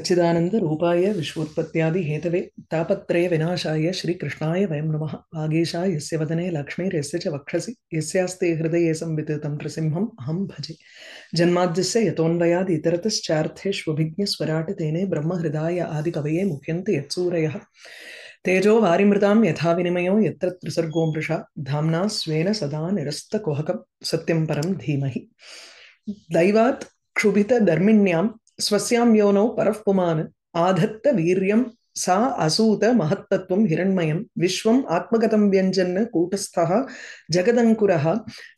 सच्चिदानंद रूपाय विश्वोत्पत्त्यादि Hathaway तापत्रय विनाशाय श्रीकृष्णाय वयं नमः। वागीशा यस्य वदने लक्ष्मीर्यस्य च वक्षसि, यस्यास्ते हृदये संविततं नृसिंहम् अहं भजे। जन्माद्यस्य यतोऽन्वयाद् इतरतश्चार्थेष्वभिज्ञस्वराट् तेने ब्रह्महृदाय आदिकवये मुह्यन्ति यत्सूरयः। तेजो वारिमृतां यथा विनिमयो यत्र त्रिसर्गो मृषा, धाम्ना स्वेन सदा निरस्तकुहकं सत्यं परं धीमहि। दैवात् क्षुभितधर्मिण्यां स्वस्यां योनौ परः पुमान् आधत्त वीर्यं सा असूत महत्तत्त्वं हिरण्मयं विश्वम् आत्मगतं व्यञ्जन् कूटस्थः जगदङ्कुरः,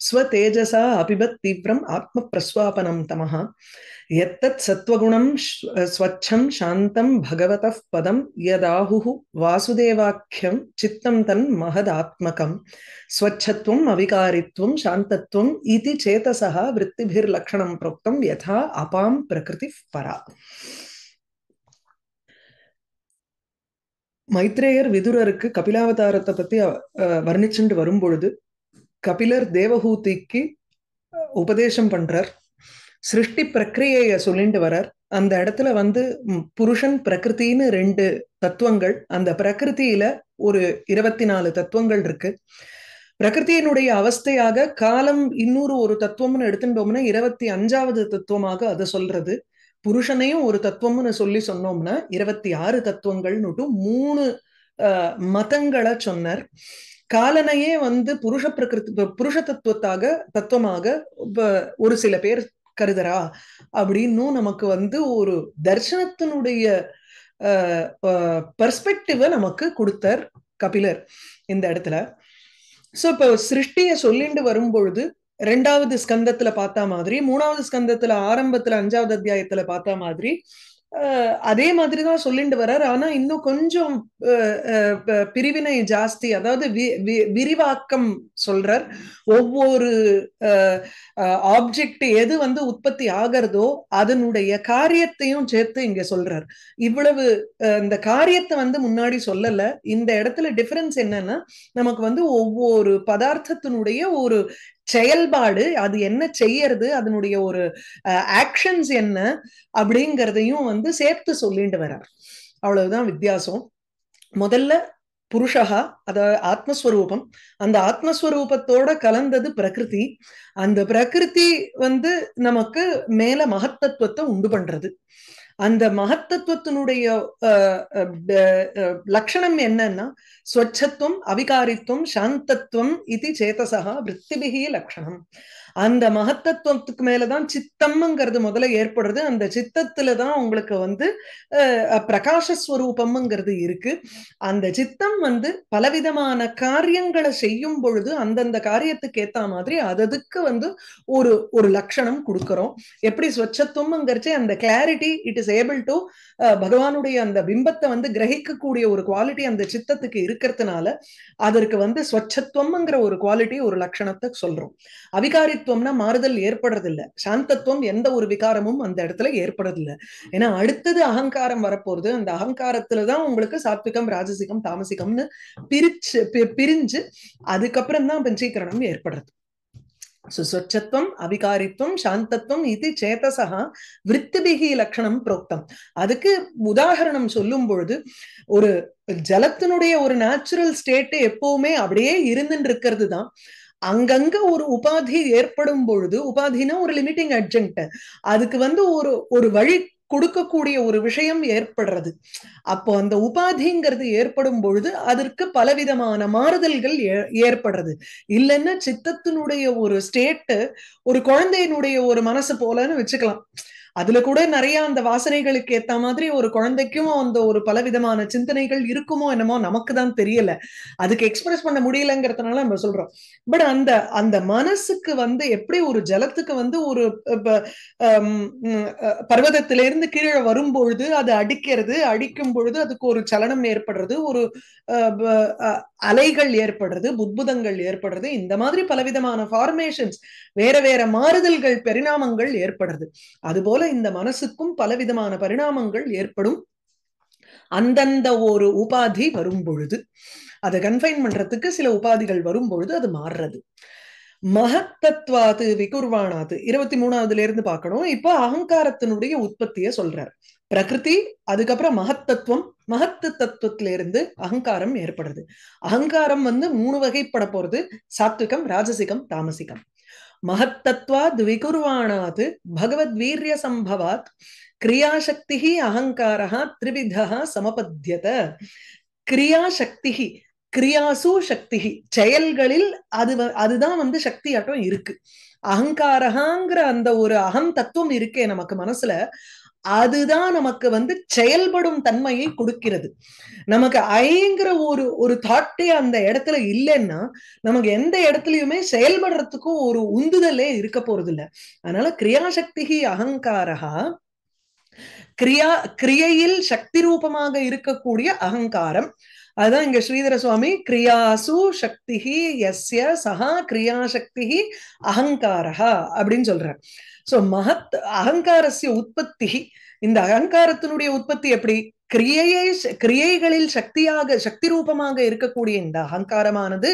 स्वतेजसा अपिबत् तीव्रम् आत्मप्रस्वापनं तमः। यत्तत् सत्त्वगुणं स्वच्छं शान्तं भगवतः पदं यदाहुः वासुदेवाख्यं चित्तं तन्महदात्मकं स्वच्छत्वम्, अविकारित्वं, शान्तत्वम् इति चेतसः वृत्तिभिर्लक्षणं प्रोक्तं यथा अपां प्रकृतिः परा। மைத்ரேயர் விதுரருக்கு கபிலாவதாரத்தை பத்தி வர்ணிச்சுண்டு வரும்பொழுது கபிலர் தேவஹூதிக்கு உபதேசம் பண்றார். சிருஷ்டி பிரக்கிரியைய சொல்லிட்டு வரார். அந்த இடத்துல வந்து புருஷன் பிரகிருத்தின்னு ரெண்டு தத்துவங்கள். அந்த பிரகிருத்தியில ஒரு இருபத்தி நாலு தத்துவங்கள் இருக்கு. பிரகிருத்தியினுடைய அவஸ்தையாக காலம் இன்னொரு ஒரு தத்துவம்னு எடுத்துட்டோம்னா இருபத்தி அஞ்சாவது தத்துவமாக அதை சொல்றது. புருஷனையும் ஒரு தத்துவம்னு சொல்லி சொன்னோம்னா இருபத்தி ஆறு தத்துவங்கள்னுட்டு மூணு மதங்களை சொன்னார். காலனையே வந்து புருஷ பிரகிருதி புருஷ தத்துவத்தாக தத்துவமாக ஒரு சில பேர் கருதரா அப்படின்னும் நமக்கு வந்து ஒரு தர்சனத்தினுடைய பெர்ஸ்பெக்டிவ நமக்கு கொடுத்தார் கபிலர் இந்த இடத்துல. சோ இப்போ சிருஷ்டிய சொல்லிட்டு வரும்பொழுது ரெண்டாவது ஸ்கந்தத்துல பார்த்தா மாதிரி மூணாவது ஸ்கந்தத்துல ஆரம்பத்துல அஞ்சாவது அத்தியாயத்துல பார்த்தா மாதிரி அதே மாதிரிதான் சொல்லிட்டு வர்றார். ஆனா இன்னும் கொஞ்சம் பிரிவினை ஜாஸ்தி அதாவது விரிவாக்கம் சொல்றார். ஒவ்வொரு ஆப்ஜெக்ட் எது வந்து உற்பத்தி ஆகிறதோ அதனுடைய காரியத்தையும் சேர்த்து இங்க சொல்றார். இவ்வளவு இந்த காரியத்தை வந்து முன்னாடி சொல்லல. இந்த இடத்துல டிஃபரன்ஸ் என்னன்னா நமக்கு வந்து ஒவ்வொரு பதார்த்தத்தினுடைய ஒரு செயல்பாடு அது என்ன செய்யறது அதனுடைய ஒரு ஆக்ஷன்ஸ் என்ன அப்படிங்கிறதையும் வந்து சேர்த்து சொல்லிட்டு வர்றார். அவ்வளவுதான் வித்தியாசம். முதல்ல புருஷகா அதாவது ஆத்மஸ்வரூபம். அந்த ஆத்மஸ்வரூபத்தோட கலந்தது பிரகிருதி. அந்த பிரகிருதி வந்து நமக்கு மேல மகத்தத்துவத்தை உண்டு பண்றது. அந்த மகத்தத்துவத்தினுடைய லட்சணம் என்னன்னா ஸ்வச்சத்துவம் அவிகாரித்துவம் சாந்தத்துவம் இது சேதசகா விற்பிபிகி லட்சணம். அந்த மகத்தத்துவத்துக்கு மேலதான் சித்தம்ங்கிறது முதல்ல ஏற்படுறது. அந்த சித்தத்துல தான் உங்களுக்கு வந்து பிரகாசஸ்வரூபம்ங்கிறது இருக்கு. அந்த சித்தம் வந்து பலவிதமான காரியங்களை செய்யும் பொழுது அந்தந்த காரியத்துக்கு ஏத்த மாதிரி அததுக்கு வந்து ஒரு ஒரு லட்சணம் கொடுக்கிறோம். எப்படி ஸ்வச்சத்துவம்ங்கிறச்சு அந்த clarity it is able to பகவானுடைய அந்த பிம்பத்தை வந்து கிரகிக்கக்கூடிய ஒரு குவாலிட்டி அந்த சித்தத்துக்கு இருக்கிறதுனால அதற்கு வந்து ஸ்வச்சத்துவம்ங்கிற ஒரு குவாலிட்டி ஒரு லட்சணத்தை சொல்றோம். அவிகாரி அவிகாரித்துவம்னா மாறுதல் ஏற்படுறதில்ல. சாந்தத்துவம் எந்த ஒரு விகாரமும் அந்த இடத்துல ஏற்படுறதில்ல. ஏன்னா அடுத்தது அகங்காரம் வரப்போறது அந்த அகங்காரத்துலதான் உங்களுக்கு சாத்விகம் ராஜசிகம் தாமசிகம்னு பிரிச்சு பிரிஞ்சு அதுக்கப்புறம் தான் பஞ்சீகரணம் ஏற்படுறது. சுஸ்வச்சத்துவம் அவிகாரித்துவம் சாந்தத்துவம் இது சேதசகா விற்த்திபிகி லட்சணம் புரோக்தம். அதுக்கு உதாகரணம் சொல்லும் பொழுது ஒரு ஜலத்தினுடைய ஒரு நேச்சுரல் ஸ்டேட்டு எப்பவுமே அப்படியே இருந்துன்னு இருக்கிறது தான். அங்கங்க ஒரு உபாதி ஏற்படும் பொழுது உபாதினா ஒரு லிமிட்டிங் அட்ஜெக்ட் அதுக்கு வந்து ஒரு ஒரு வழி கொடுக்கக்கூடிய ஒரு விஷயம் ஏற்படுறது. அப்போ அந்த உபாதிங்கிறது ஏற்படும் பொழுது அதற்கு பலவிதமான மாறுதல்கள் ஏற்படுறது. இல்லைன்னா சித்தத்தினுடைய ஒரு ஸ்டேட்டு ஒரு குழந்தையினுடைய ஒரு மனசு போலன்னு வச்சுக்கலாம். அதுல கூட நிறைய அந்த வாசனைகளுக்கு ஏத்த மாதிரி ஒரு குழந்தைக்கும் அந்த ஒரு பலவிதமான சிந்தனைகள் இருக்குமோ என்னமோ நமக்கு தான் தெரியல. அதுக்கு எக்ஸ்பிரஸ் பண்ண முடியலங்கிறதுனால நம்ம சொல்றோம். பட் அந்த அந்த மனசுக்கு வந்து எப்படி ஒரு ஜலத்துக்கு வந்து ஒரு பர்வதத்திலிருந்து கீழே வரும்பொழுது அது அடிக்கிறது அடிக்கும் பொழுது அதுக்கு ஒரு சலனம் ஏற்படுறது ஒரு அலைகள் ஏற்படுறது புத்புதங்கள் ஏற்படுறது இந்த மாதிரி பலவிதமான ஃபார்மேஷன்ஸ் வேற வேற மாறுதல்கள் பரிணாமங்கள் ஏற்படுறது. அதுபோல இந்த மனசுக்கும் பலவிதமான பரிணாமங்கள் ஏற்படும். அந்தந்த ஒரு உபாதி வரும் பொழுது அதை கன்ஃபைன் பண்றதுக்கு சில உபாதிகள் வரும் பொழுது அது மாறுறது. மகத்தத்வாது விகுர்வானாது. இருபத்தி மூணாவதுல இருந்து பார்க்கணும். இப்போ அகங்காரத்தினுடைய உற்பத்தியை சொல்றார். பிரகிருதி அதுக்கப்புறம் மகத்தத்துவம். மகத்து தத்துவத்தில இருந்து அகங்காரம் ஏற்படுது. அகங்காரம் வந்து மூணு வகைப்பட போறது. சாத்விகம் ராஜசிகம் தாமசிகம். மகத்தத்வாத் விகுர்வாணாத் பகவத் வீரிய சம்பவாத் கிரியாசக்தி அகங்காரா திரிவிதா சமபத்தியத. கிரியாசக்தி கிரியாசு சக்தி. செயல்களில் அது அதுதான் வந்து சக்தி ஆட்டம் இருக்கு. அகங்காரகாங்கிற அந்த ஒரு அகம் தத்துவம் இருக்கே நமக்கு மனசுல. அதுதான் நமக்கு வந்து செயல்படும் தன்மையை கொடுக்கிறது. நமக்கு ஐங்கிற ஒரு ஒரு தாட்டே அந்த இடத்துல இல்லைன்னா நமக்கு எந்த இடத்துலயுமே செயல்படுறதுக்கும் ஒரு உந்துதலே இருக்க போறது இல்ல அதனால கிரியாசக்தி அகங்காரகா கிரியா கிரியையில் சக்தி ரூபமாக இருக்கக்கூடிய அகங்காரம் அதுதான் இங்க ஸ்ரீதர சுவாமி கிரியாசு சக்தி எஸ்ய சஹா கிரியாசக்தி அகங்காரா அப்படின்னு சொல்றார். சோ மகத் அகங்காரஸ்ய உற்பத்தி இந்த அகங்காரத்தினுடைய உற்பத்தி எப்படி? கிரியையை கிரியைகளில் சக்தியாக சக்தி ரூபமாக இருக்கக்கூடிய இந்த அகங்காரமானது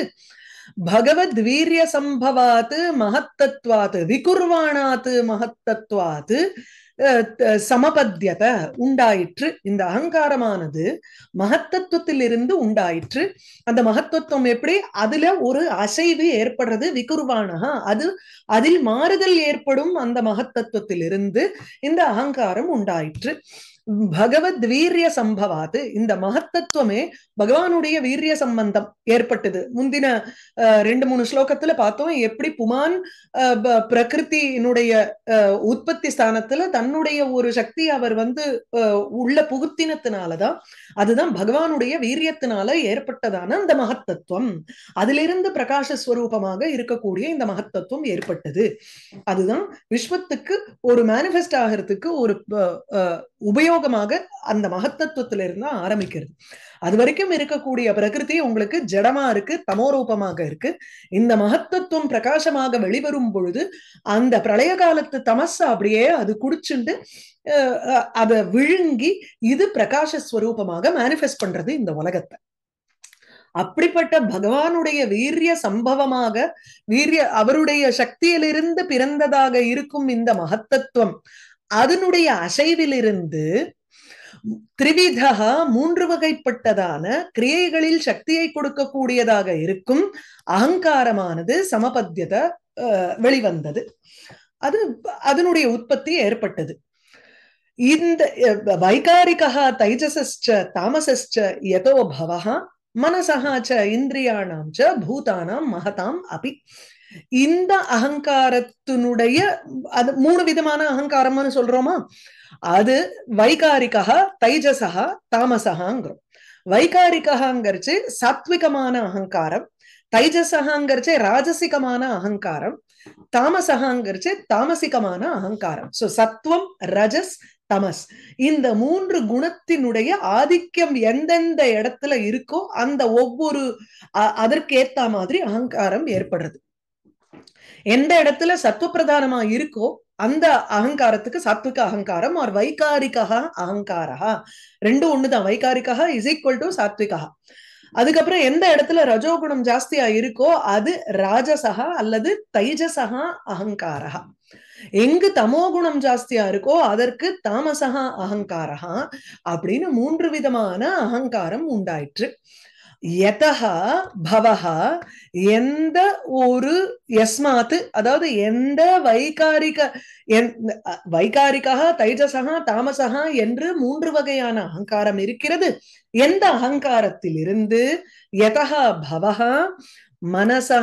பகவத் வீரிய சம்பவாத்து மகத்தத்வாத்து விகுர்வாணாத்து மகத்தத்வாத்து சமபத்தியத உண்டாயிற்று. இந்த அகங்காரமானது மகத்தத்துவத்திலிருந்து உண்டாயிற்று. அந்த மகத்துவம் எப்படி? அதுல ஒரு அசைவு ஏற்படுறது விகுர்வானகா. அது அதில் மாறுதல் ஏற்படும் அந்த மகத்தத்துவத்திலிருந்து இந்த அகங்காரம் உண்டாயிற்று. பகவத் வீரிய சம்பவாத்து இந்த மகத்தத்துவமே பகவானுடைய வீரிய சம்பந்தம் ஏற்பட்டது. முந்தின ரெண்டு மூணு ஸ்லோகத்துல பார்த்தோம் எப்படி புமான் பிரகிருத்தினுடைய உற்பத்தி ஸ்தானத்துல தன்னுடைய ஒரு சக்தி அவர் வந்து உள்ள புகுத்தினத்தினாலதான் அதுதான் பகவானுடைய வீரியத்தினால ஏற்பட்டதான அந்த மகத்தத்துவம். அதிலிருந்து பிரகாச ஸ்வரூபமாக இருக்கக்கூடிய இந்த மகத்தத்துவம் ஏற்பட்டது. அதுதான் விஸ்வத்துக்கு ஒரு மேனிஃபெஸ்ட் ஆகிறதுக்கு ஒரு பிரயோகமாக அந்த மகத்தத்துவத்துல இருந்தா ஆரம்பிக்கிறது. அது வரைக்கும் இருக்கக்கூடிய பிரகிருதி உங்களுக்கு ஜடமா இருக்கு தமோரூபமாக இருக்கு. இந்த மகத்தத்துவம் பிரகாசமாக வெளிவரும் பொழுது அந்த பிரளய காலத்து தமஸ் அப்படியே அது குடிச்சுண்டு அதை விழுங்கி இது பிரகாச ஸ்வரூபமாக மேனிஃபெஸ்ட் பண்றது இந்த உலகத்தை. அப்படிப்பட்ட பகவானுடைய வீரிய சம்பவமாக வீரிய அவருடைய சக்தியிலிருந்து பிறந்ததாக இருக்கும் இந்த மகத்தத்துவம் அதனுடைய அசைவிலிருந்து திரிவிதா மூன்று வகைப்பட்டதான கிரியைகளில் சக்தியை கொடுக்கக்கூடியதாக இருக்கும் அகங்காரமானது சமபத்தியத வெளிவந்தது. அது அதனுடைய உற்பத்தி ஏற்பட்டது. இந்த வைகாரிகா தைஜசஸ்ச தாமசஸ்ச யதோ பவஹா மனசா ச இந்திரியாணாம் ச பூதானாம் மகதாம் அபி. இந்த அகங்காரத்தினுடைய அது மூணு விதமான அகங்காரம்னு சொல்றோமா? அது வைகாரிகா தைஜசா தாமசகாங்கிறோம் வைகாரிகாங்கிறச்சு சாத்விகமான அகங்காரம் தைஜசகாங்கிறச்சு ராஜசிகமான அகங்காரம் தாமசகாங்கிறச்சு தாமசிகமான அகங்காரம். சோ சத்துவம் ரஜஸ் தமஸ். இந்த மூன்று குணத்தினுடைய ஆதிக்கம் எந்தெந்த இடத்துல இருக்கோ அந்த ஒவ்வொரு அதற்கேத்த மாதிரி அகங்காரம் ஏற்படுறது. எந்த இடத்துல சத்துவ பிரதானமா இருக்கோ அந்த அகங்காரத்துக்கு சாத்விக அகங்காரம் ஆர் வைகாரிகா அகங்காரா ரெண்டும் ஒண்ணுதான். வைகாரிகா இஸ் ஈக்குவல் டு சாத்விகா அதுக்கப்புறம் எந்த இடத்துல ரஜோகுணம் ஜாஸ்தியா இருக்கோ அது ராஜசகா அல்லது தைஜசகா அகங்காரா எங்கு தமோ குணம் ஜாஸ்தியா இருக்கோ அதற்கு தாமசகா அகங்காரா அப்படின்னு மூன்று விதமான அகங்காரம் உண்டாயிற்று. எதா பவஹா எந்த ஒரு எஸ்மாத்து அதாவது எந்த வைகாரிக வைகாரிகா தைஜசகா தாமசகா என்று மூன்று வகையான அகங்காரம் இருக்கிறது. எந்த அகங்காரத்திலிருந்து? எதா பவஹா மனசா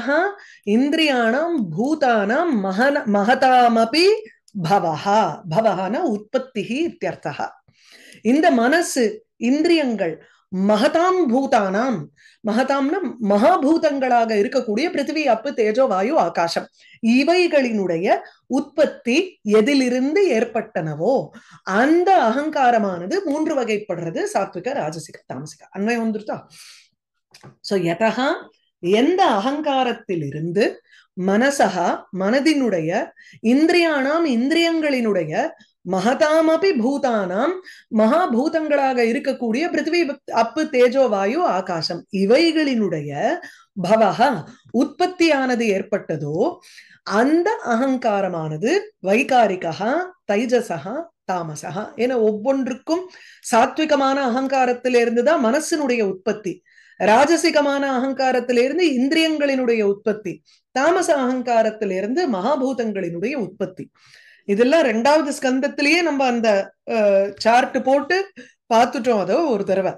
இந்திரியாணம் பூதானாம் மகன மகதாமபி பவஹா. பவஹான உற்பத்தி இத்தியர்த்தா இந்த மனசு இந்திரியங்கள் மகதாம் பூதானாம். மகதாம்னா மகாபூதங்களாக இருக்கக்கூடிய பிருத்திவி அப்பு தேஜோ வாயு ஆகாசம். இவைகளினுடைய உற்பத்தி எதிலிருந்து ஏற்பட்டனவோ அந்த அகங்காரமானது மூன்று வகைப்படுறது. சாத்விக ராஜசிக தாமசிக. அன்வயம் வந்துருத்தா சோ யதா எந்த அகங்காரத்திலிருந்து மனசகா மனதினுடைய இந்திரியானாம் இந்திரியங்களினுடைய மகதாமபி பூதானாம் மகாபூதங்களாக இருக்கக்கூடிய பிருத்திவி அப்பு தேஜோ வாயு ஆகாசம். இவைகளினுடைய பவக உற்பத்தியானது ஏற்பட்டதோ அந்த அகங்காரமானது வைகாரிகா தைஜசகா தாமசகா என ஒவ்வொன்றுக்கும் சாத்விகமான அகங்காரத்திலிருந்து தான் மனசினுடைய உற்பத்தி ராஜசிகமான அகங்காரத்திலிருந்து இந்திரியங்களினுடைய உற்பத்தி தாமச அகங்காரத்திலிருந்து மகாபூதங்களினுடைய உற்பத்தி. இதெல்லாம் ரெண்டாவது ஸ்கந்தத்திலேயே நம்ம அந்த சார்ட் போட்டு பார்த்துட்டோம். அதோ ஒரு தடவை.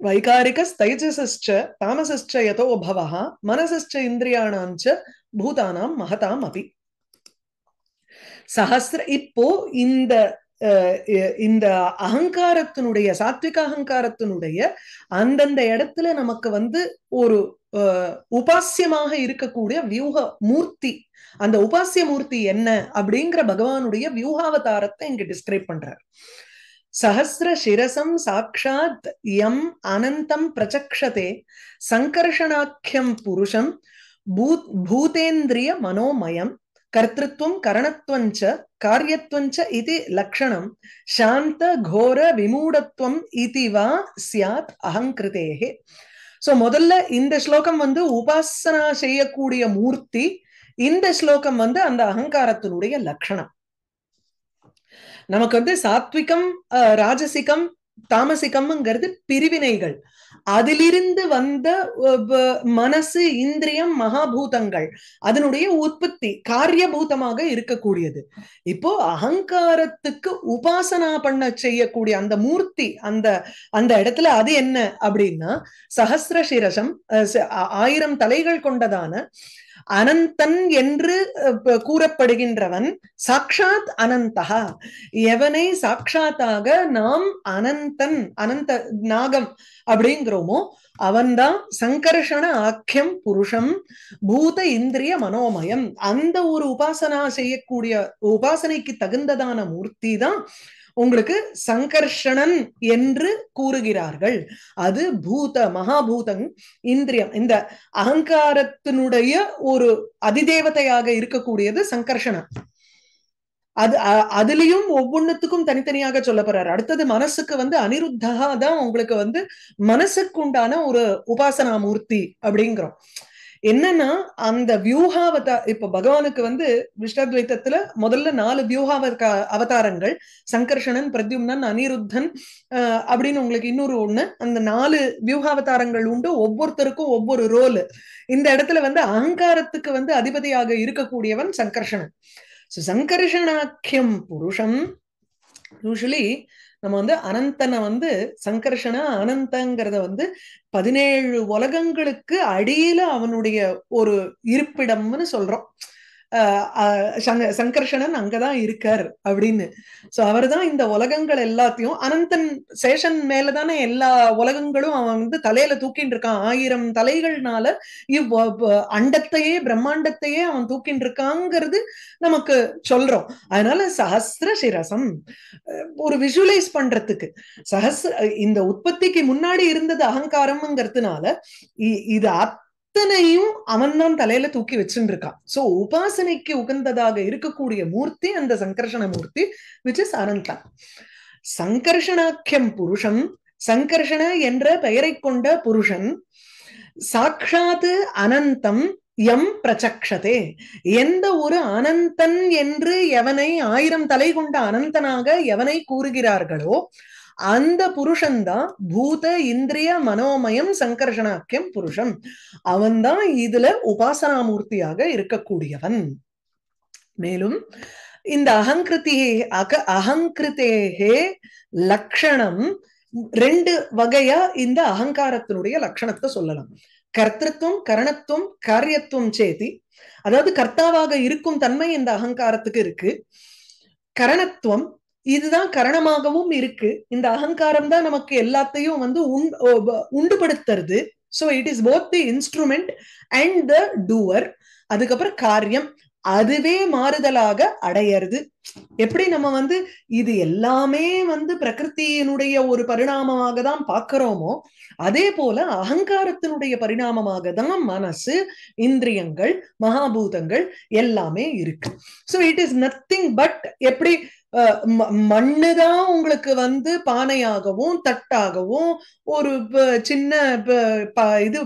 வைகாரிக ஸ்தைஜசஸ்ச தாமசஸ்ச யதோ பவஹா மனசஸ்ச இந்திரியாணாஞ்ச பூதானாம் மகதாம் அபி. சஹசிர இப்போ இந்த இந்த அகங்காரத்தினுடைய சாத்விக அகங்காரத்தினுடைய அந்தந்த இடத்துல நமக்கு வந்து ஒரு உபாசியமாக இருக்கக்கூடிய வியூக மூர்த்தி அந்த உபாசிய மூர்த்தி என்ன அப்படிங்கிற பகவானுடைய வியூகாவதாரத்தை இங்க டிஸ்கிரைப் பண்றார். சஹசிர சிரசம் சாட்சாத் எம் அனந்தம் பிரச்சக்ஷதே சங்கர்ஷணாக்கியம் புருஷம் பூத் பூதேந்திரிய மனோமயம் கர்த்திருவம் கரணத்வஞ்ச காரியத்வஞ்ச இது லக்ஷணம் சாந்த கோர விமூடத்துவம் இது வா சியாத் அகங்கிருதேகே. சோ முதல்ல இந்த ஸ்லோகம் வந்து உபாசனா செய்யக்கூடிய மூர்த்தி இந்த ஸ்லோகம் வந்து அந்த அகங்காரத்தினுடைய லட்சணம் நமக்கு வந்து சாத்விகம் ராஜசிகம் தாமசிகம்ங்கிறது பிரிவினைகள். அதிலிருந்து வந்த மனசு இந்திரியம் மகாபூதங்கள் அதனுடைய உற்பத்தி காரியபூதமாக இருக்கக்கூடியது. இப்போ அகங்காரத்துக்கு உபாசனா பண்ண செய்யக்கூடிய அந்த மூர்த்தி அந்த அந்த இடத்துல அது என்ன அப்படின்னா சஹசிர சிரசம் ஆயிரம் தலைகள் கொண்டதான அனந்தன் என்று கூறப்படுகின்றவன் சாக்ஷாத் அனந்தகா எவனை சாட்சாத்தாக நாம் அனந்தன் அனந்த நாகம் அப்படிங்கிறோமோ அவன்தான் சங்கர்ஷண ஆக்கியம் புருஷம் பூத இந்திரிய மனோமயம். அந்த ஒரு உபாசனா செய்யக்கூடிய உபாசனைக்கு தகுந்ததான மூர்த்தி தான் உங்களுக்கு சங்கர்ஷணன் என்று கூறுகிறார்கள். அது பூத மகாபூதம் இந்திரியம். இந்த அகங்காரத்தினுடைய ஒரு அதிதேவதையாக இருக்கக்கூடியது சங்கர்ஷணன். அது அதுலயும் ஒவ்வொன்னுத்துக்கும் தனித்தனியாக சொல்ல போறாரு அடுத்தது மனசுக்கு வந்து அனிருத்தகா தான் உங்களுக்கு வந்து மனசுக்கு உண்டான ஒரு உபாசனா மூர்த்தி அப்படிங்கிறோம். என்னன்னா அந்த வியூகாவதா இப்ப பகவானுக்கு வந்து விஷ்ணத்வைத்தத்துல முதல்ல நாலு வியூகாவ அவதாரங்கள். சங்கர்ஷணன் பிரத்யும்னன் அனிருத்தன் அப்படின்னு உங்களுக்கு இன்னொரு ஒண்ணு. அந்த நாலு வியூகாவதாரங்கள் உண்டு. ஒவ்வொருத்தருக்கும் ஒவ்வொரு ரோல் இந்த இடத்துல வந்து அகங்காரத்துக்கு வந்து அதிபதியாக இருக்கக்கூடியவன் சங்கர்ஷணன். சங்கர்ஷணாக்கியம் புருஷம். யூஸ்வலி நம்ம வந்து அனந்தனை வந்து சங்கர்ஷனா அனந்தங்கிறத வந்து பதினேழு உலகங்களுக்கு அடியில அவனுடைய ஒரு இருப்பிடம்னு சொல்றோம். சங்கர்ஷணன் அங்கதான் இருக்கார் அப்படின்னு. சோ அவர் தான் இந்த உலகங்கள் எல்லாத்தையும் அனந்தன் சேஷன் மேலதானே எல்லா உலகங்களும் அவன் வந்து தலையில தூக்கிட்டு இருக்கான். ஆயிரம் தலைகள்னால இவ் அண்டத்தையே பிரம்மாண்டத்தையே அவன் தூக்கிட்டு இருக்காங்கிறது நமக்கு சொல்றோம். அதனால சஹசிர சிரசம் ஒரு விஷுவலைஸ் பண்றதுக்கு. சஹசிர இந்த உற்பத்திக்கு முன்னாடி இருந்தது அகங்காரம்ங்கிறதுனால இது அத்தனையும் அவன் தான் தலையில தூக்கி வச்சுட்டு இருக்கான் சோ உபாசனைக்கு உகந்ததாக இருக்கக்கூடிய மூர்த்தி அந்த சங்கர்ஷண மூர்த்தி விச் இஸ் அனந்தா. சங்கர்ஷணாக்கியம் புருஷம் சங்கர்ஷண என்ற பெயரை கொண்ட புருஷன் சாட்சாத்து அனந்தம் எம் பிரச்சக்ஷதே. எந்த ஒரு அனந்தன் என்று எவனை ஆயிரம் தலை கொண்ட அனந்தனாக எவனை கூறுகிறார்களோ அந்த புருஷன்தான் பூத இந்திரிய மனோமயம் சங்கர்ஷனாக்கியம் புருஷன். அவன்தான் இதுல உபாசனாமூர்த்தியாக இருக்கக்கூடியவன். மேலும் இந்த அகங்கிருதி அக அகங்கிருத்தேகே லக்ஷணம் ரெண்டு வகையா இந்த அகங்காரத்தினுடைய லட்சணத்தை சொல்லலாம். கர்த்தத்துவம் கரணத்துவம் காரியத்துவம் சேதி. அதாவது கர்த்தாவாக இருக்கும் தன்மை இந்த அகங்காரத்துக்கு இருக்கு. கரணத்துவம் இதுதான் கரணமாகவும் இருக்கு. இந்த அகங்காரம் தான் நமக்கு எல்லாத்தையும் வந்து உண்டுபடுத்துறது so it is both the instrument and the doer அதுக்கப்புறம் காரியம். அதுவே மாறுதலாக அடையிறது. எப்படி நம்ம வந்து இது எல்லாமே வந்து பிரகிருத்தியினுடைய ஒரு பரிணாமமாக தான் பார்க்கிறோமோ அதே போல அகங்காரத்தினுடைய பரிணாமமாக தான் மனசு இந்திரியங்கள் மகாபூதங்கள் எல்லாமே இருக்கு. So it is nothing but எப்படி மண்ணுதான் உங்களுக்கு வந்து பானையாகவும் தட்டாகவும் ஒரு சின்ன இது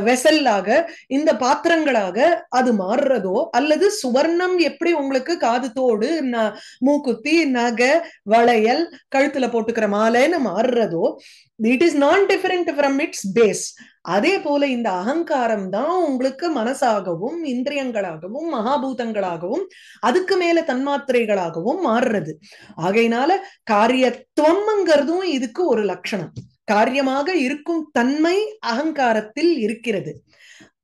வெசல்லாக இந்த பாத்திரங்களாக அது மாறுறதோ அல்லது சுவர்ணம் எப்படி உங்களுக்கு காது தோடு மூக்குத்தி நகை வளையல் கழுத்துல போட்டுக்கிற மாலைன்னு மாறுறதோ it is non different from its base அதே போல இந்த அகங்காரம் தான் உங்களுக்கு மனசாகவும் இந்திரியங்களாகவும் மகாபூதங்களாகவும் அதுக்கு மேல தன்மாத்திரைகளாகவும் மாறுறது. ஆகையினால காரியத்துவம்ங்கிறதும் இதுக்கு ஒரு லட்சணம். காரியமாக இருக்கும் தன்மை அகங்காரத்தில் இருக்கிறது.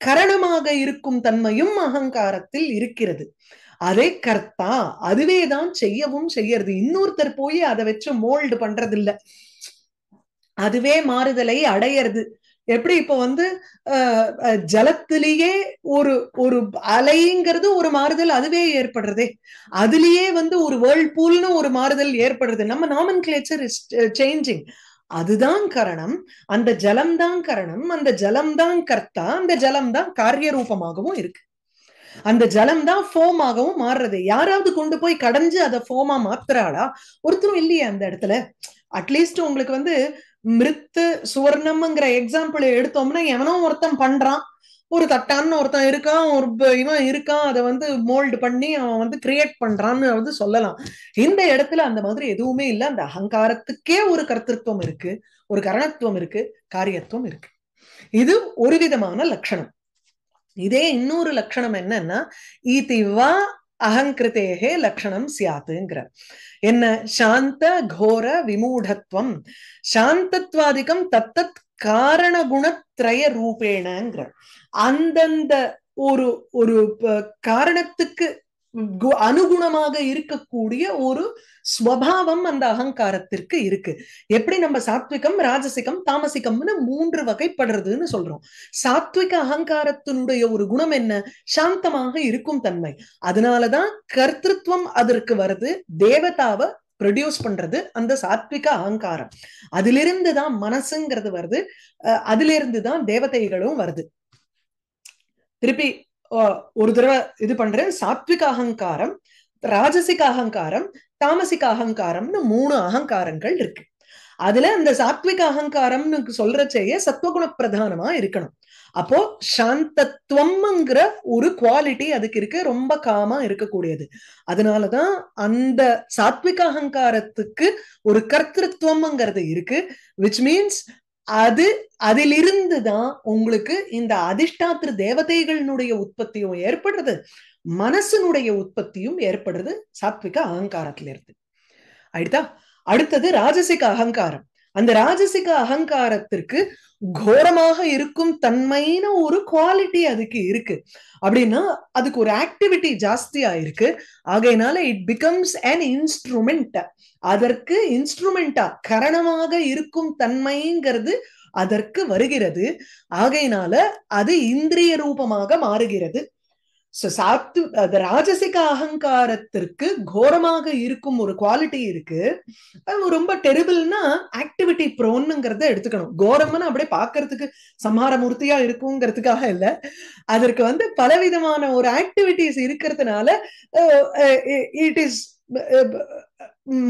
கரணமாக இருக்கும் தன்மையும் அகங்காரத்தில் இருக்கிறது. அதே கர்த்தா அதுவேதான் செய்யவும் செய்யறது. இன்னொருத்தர் போய் அதை வச்சு மோல்டு பண்றது இல்ல அதுவே மாறுதலை அடையிறது. எப்படி இப்போ வந்து ஜலத்திலேயே ஒரு ஒரு அலைங்கிறது ஒரு மாறுதல் அதுவே ஏற்படுறதே. அதுலயே வந்து ஒரு வேர்ல்ட் பூல்னு ஒரு மாறுதல் ஏற்படுறது. நம்ம நாமன் கிளேச்சர் இஸ் சேஞ்சிங் அதுதான் கரணம். அந்த ஜலம்தான் கரணம். அந்த ஜலம்தான் கர்த்தா. அந்த ஜலம்தான் காரிய ரூபமாகவும் இருக்கு. அந்த ஜலம் தான் ஃபோமாகவும் மாறுறது. யாராவது கொண்டு போய் கடைஞ்சு அதை ஃபோமா மாத்துறாளா? ஒருத்தரும் இல்லையே அந்த இடத்துல. அட்லீஸ்ட் உங்களுக்கு வந்து மிருத்து சுவர்ணம்ங்கிற எக்ஸாம்பிள் எடுத்தோம்னா எவனோ ஒருத்தன் பண்றான். ஒரு தட்டான்னு ஒருத்தன் இருக்கான் ஒரு இவன் இருக்கான் அதை வந்து மோல்டு பண்ணி அவன் வந்து கிரியேட் பண்றான்னு வந்து சொல்லலாம். இந்த இடத்துல அந்த மாதிரி எதுவுமே இல்லை. அந்த அகங்காரத்துக்கே ஒரு கர்த்தத்துவம் இருக்கு ஒரு கரணத்துவம் இருக்கு காரியத்துவம் இருக்கு. இது ஒரு விதமான லட்சணம். இதே இன்னொரு லட்சணம் என்னன்னா ஈதிவா அகங்கிருத்தேகே லக்ஷணம் சியாத்துங்கிற என்ன? சாந்த கோர விமூடத்துவம் சாந்தத்வாதிகம் தத்தத் காரண குணத்ரய ரூபேணங்கிற. அந்தந்த ஒரு ஒரு காரணத்துக்கு அனுகுணமாக இருக்கக்கூடிய ஒரு ஸ்வபாவம் அந்த அகங்காரத்திற்கு இருக்கு. எப்படி நம்ம சாத்விகம் ராஜசிகம் தாமசிகம்னு மூன்று வகைப்படுறதுன்னு சொல்றோம். சாத்விக அகங்காரத்தினுடைய ஒரு குணம் என்ன? சாந்தமாக இருக்கும் தன்மை. அதனாலதான் கர்த்திருவம் அதற்கு வருது தேவதாவை ப்ரொடியூஸ் பண்றது அந்த சாத்விக அகங்காரம். அதிலிருந்து தான் மனசுங்கிறது வருது அதிலிருந்து தான் தேவதைகளும் வருது. திருப்பி ஒரு தடவை இது பண்றேன். சாத்விக அகங்காரம் ராஜசிக அகங்காரம் தாமசிக அகங்காரம்னு மூணு அகங்காரங்கள் இருக்கு. அதுல அந்த சாத்விக அகங்காரம்னு சொல்றச்சேய சத்வகுண பிரதானமா இருக்கணும். அப்போ சாந்தத்துவம்ங்கிற ஒரு குவாலிட்டி அதுக்கு இருக்கு. ரொம்ப காமா இருக்கக்கூடியது. அதனாலதான் அந்த சாத்விக அகங்காரத்துக்கு ஒரு கர்த்தத்துவம்ங்கிறது இருக்கு. விச் மீன்ஸ் அது அதிலிருந்து தான் உங்களுக்கு இந்த அதிர்ஷ்டாத்திரு தேவதைகளினுடைய உற்பத்தியும் ஏற்படுறது மனசனுடைய உற்பத்தியும் ஏற்படுறது சாத்விக அகங்காரத்துல இருந்து. ஆயிடுதா? அடுத்தது ராஜசிக அகங்காரம். அந்த ராஜசிக அகங்காரத்திற்கு கோரமாக இருக்கும் தன்மைன்னு ஒரு குவாலிட்டி அதுக்கு இருக்கு. அப்படின்னா அதுக்கு ஒரு ஆக்டிவிட்டி ஜாஸ்தியா இருக்கு. ஆகையினால இட் பிகம்ஸ் அன் இன்ஸ்ட்ருமெண்ட் அதற்கு இன்ஸ்ட்ருமெண்டா கரணமாக இருக்கும் தன்மைங்கிறது அதற்கு வருகிறது. ஆகையினால அது இந்திரிய ரூபமாக மாறுகிறது. சாத்து ராஜசிக அகங்காரத்திற்கு கோரமாக இருக்கும் ஒரு குவாலிட்டி இருக்கு. அது ரொம்ப டெரிபிள்னா ஆக்டிவிட்டி ப்ரோன்னுங்கிறத எடுத்துக்கணும். கோரம்னு அப்படியே பாக்குறதுக்கு சம்ஹாரமூர்த்தியா இருக்குங்கிறதுக்காக இல்ல. அதற்கு வந்து பலவிதமான ஒரு ஆக்டிவிட்டிஸ் இருக்கிறதுனால இட் இஸ்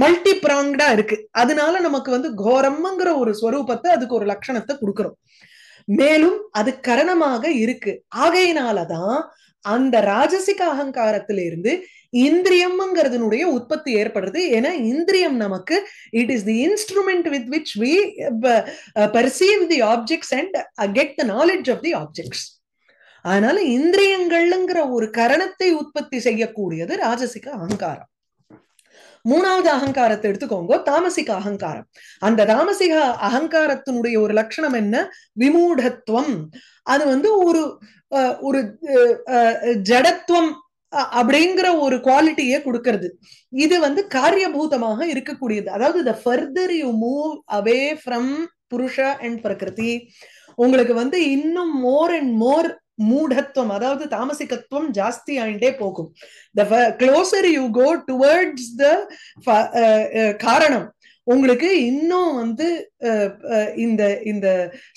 மல்டி ப்ராங்டா இருக்கு. அதனால நமக்கு வந்து கோரம்ங்கிற ஒரு ஸ்வரூபத்தை அதுக்கு ஒரு லட்சணத்தை கொடுக்கிறோம். மேலும் அது கரணமாக இருக்கு. ஆகையினாலதான் அந்த ராஜசிக அகங்காரத்திலிருந்து இந்திரியம்ங்கிறதுனுடைய உற்பத்தி ஏற்படுறது ஏன்னா இந்திரியம் நமக்கு it is the instrument with which we perceive the objects and get the knowledge of the objects அதனால இந்திரியங்கள்ங்கிற ஒரு கரணத்தை உற்பத்தி செய்யக்கூடியது ராஜசிக அகங்காரம். மூணாவது அகங்காரத்தை எடுத்துக்கோங்க தாமசிக அகங்காரம். அந்த தாமசிக அகங்காரத்தினுடைய ஒரு லட்சணம் என்ன? விமூடத்துவம். அது வந்து ஒரு ஒரு ஜடத்துவம் அப்படிங்கிற ஒரு குவாலிட்டியை கொடுக்கறது. இது வந்து காரியபூதமாக இருக்கக்கூடியது. அதாவது the further you move away from புருஷ அண்ட் பிரகிருதி உங்களுக்கு வந்து இன்னும் மோர் அண்ட் மோர் மூடத்துவம் அதாவது தாமசிகத்துவம் ஜாஸ்தி ஆயிட்டே போகும். The closer you go towards the காரணம் உங்களுக்கு இன்னும் வந்து அஹ், அஹ், இந்த இந்த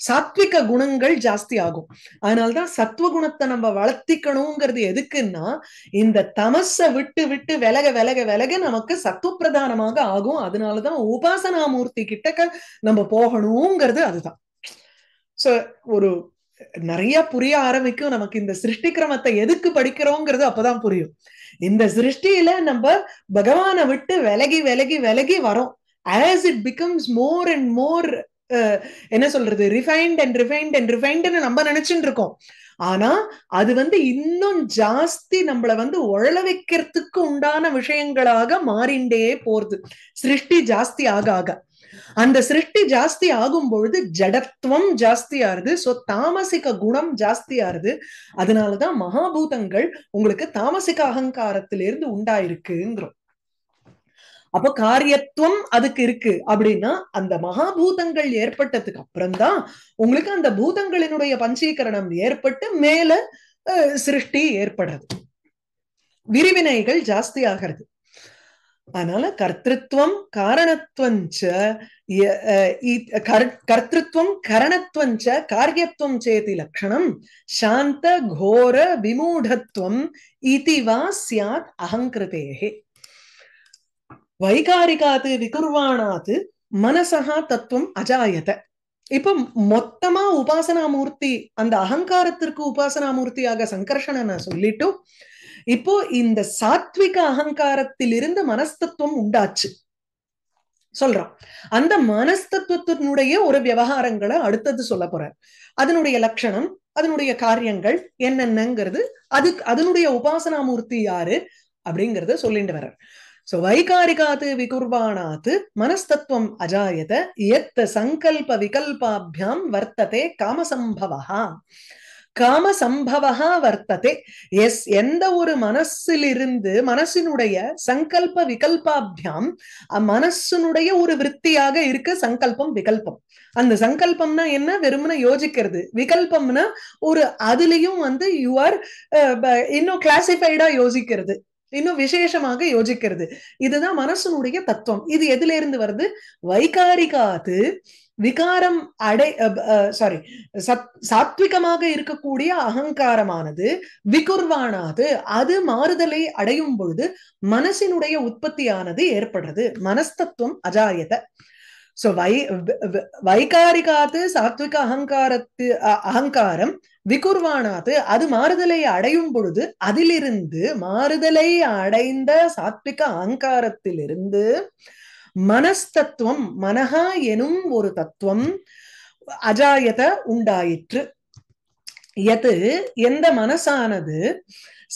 சாத்விக குணங்கள் ஜாஸ்தி ஆகும். அதனால்தான் சத்துவ குணத்தை நம்ம வளர்த்திக்கணுங்கிறது எதுக்குன்னா இந்த தமச விட்டு விட்டு விலக விலக விலக நமக்கு சத்துவ பிரதானமாக ஆகும். அதனாலதான் உபாசனாமூர்த்தி கிட்டக்க நம்ம போகணுங்கிறது அதுதான். ஸோ ஒரு நிறைய புரிய ஆரம்பிக்கும். நமக்கு இந்த சிருஷ்டி கிரமத்தை எதுக்கு படிக்கிறோங்கிறது அப்பதான் புரியும். இந்த சிருஷ்டியில நம்ம பகவானை விட்டு விலகி விலகி விலகி வரோம். As it becomes more and more என்ன சொல்றது? ரிஃபைன்ட் அண்ட் ரிஃபைன்ட் அண்ட் ரிஃபைன்ட்னு நம்ம நினைச்சுட்டு இருக்கோம். ஆனா அது வந்து இன்னும் ஜாஸ்தி நம்மள வந்து உழல வைக்கிறதுக்கு உண்டான விஷயங்களாக மாறிண்டே போறது. சிருஷ்டி ஜாஸ்தி ஆக ஆக. அந்த சிருஷ்டி ஜாஸ்தி ஆகும் பொழுது ஜடத்துவம் ஜாஸ்தியாருது. சோ தாமசிக குணம் ஜாஸ்தியாருது. அதனாலதான் மகாபூதங்கள் உங்களுக்கு தாமசிக அகங்காரத்திலிருந்து உண்டாயிருக்குங்கிறோம். அப்போ காரியத்துவம் அதுக்கு இருக்கு அப்படின்னா அந்த மகாபூதங்கள் ஏற்பட்டதுக்கு அப்புறம்தான் உங்களுக்கு அந்த பூதங்களினுடைய பஞ்சீகரணம் ஏற்பட்டு மேல அஹ், சிருஷ்டி ஏற்படுறது விரிவினைகள் ஜாஸ்தி ஆகிறது அதனால கர்த்திருவம் காரணத்துவஞ்ச ச கரணத்துவஞ்ச காரியத்துவம் சேதி லட்சணம் சாந்த கோர விமூடத்துவம் இதி வா சியாத் அகங்கிருதேகே வைகாரிகாத்து விகுர்வாணாத்து மனசகா தத்துவம் அஜாயத. இப்ப மொத்தமா உபாசனாமூர்த்தி அந்த அகங்காரத்திற்கு உபாசனாமூர்த்தியாக சங்கர்ஷணனை சொல்லிட்டு இப்போ இந்த சாத்விக அகங்காரத்திலிருந்து மனஸ்தத்துவம் உண்டாச்சு. சொல்றான் அந்த மனஸ்தத்துவத்தினுடைய ஒரு விவகாரங்களை அடுத்தது சொல்ல போறார். அதனுடைய லட்சணம் அதனுடைய காரியங்கள் என்னென்னங்கிறது அது அதனுடைய உபாசனாமூர்த்தி யாரு அப்படிங்கறத சொல்லிட்டு வர்றார். சோ வைகாரிகாத்து விகுர்வாணாத்து மனஸ்தத்துவம் அஜாயத எத்த சங்கல்ப விகல்பாபியாம் வர்த்ததே காமசம்பவா காம சம்பவகா வர்த்ததே. எஸ் எந்த ஒரு மனசிலிருந்து மனசினுடைய சங்கல்ப விகல்பாபியாம் மனசினுடைய ஒரு விற்த்தியாக இருக்கு சங்கல்பம் விகல்பம். அந்த சங்கல்பம்னா என்ன? வெறுமனே யோசிக்கிறது. விகல்பம்னா ஒரு அதுலயும் வந்து யூ ஆர் இன்னும் கிளாசிஃபைடா யோசிக்கிறது. இன்னும் விசேஷமாக யோசிக்கிறது. இதுதான் மனசனுடைய தத்துவம். இது எதுல இருந்து வருது? வைகாரிகாத்து விகாரம் அடை சாரி சாத்விகமாக இருக்கக்கூடிய அகங்காரமானது விகுர்வானாது. அது மாறுதலை அடையும் பொழுது மனசினுடைய உற்பத்தியானது ஏற்படுறது. மனஸ்தத்துவம் அஜாயத. சோ வை வைகாரிகாத்து சாத்விக அகங்காரத்து அகங்காரம் விகுர்வானாது. அது மாறுதலை அடையும் பொழுது அதிலிருந்து மாறுதலை அடைந்த சாத்விக அகங்காரத்திலிருந்து மனஸ்தத்துவம் மனஹா எனும் ஒரு தத்துவம் அஜாயத உண்டாயிற்று. எது? எந்த மனசானது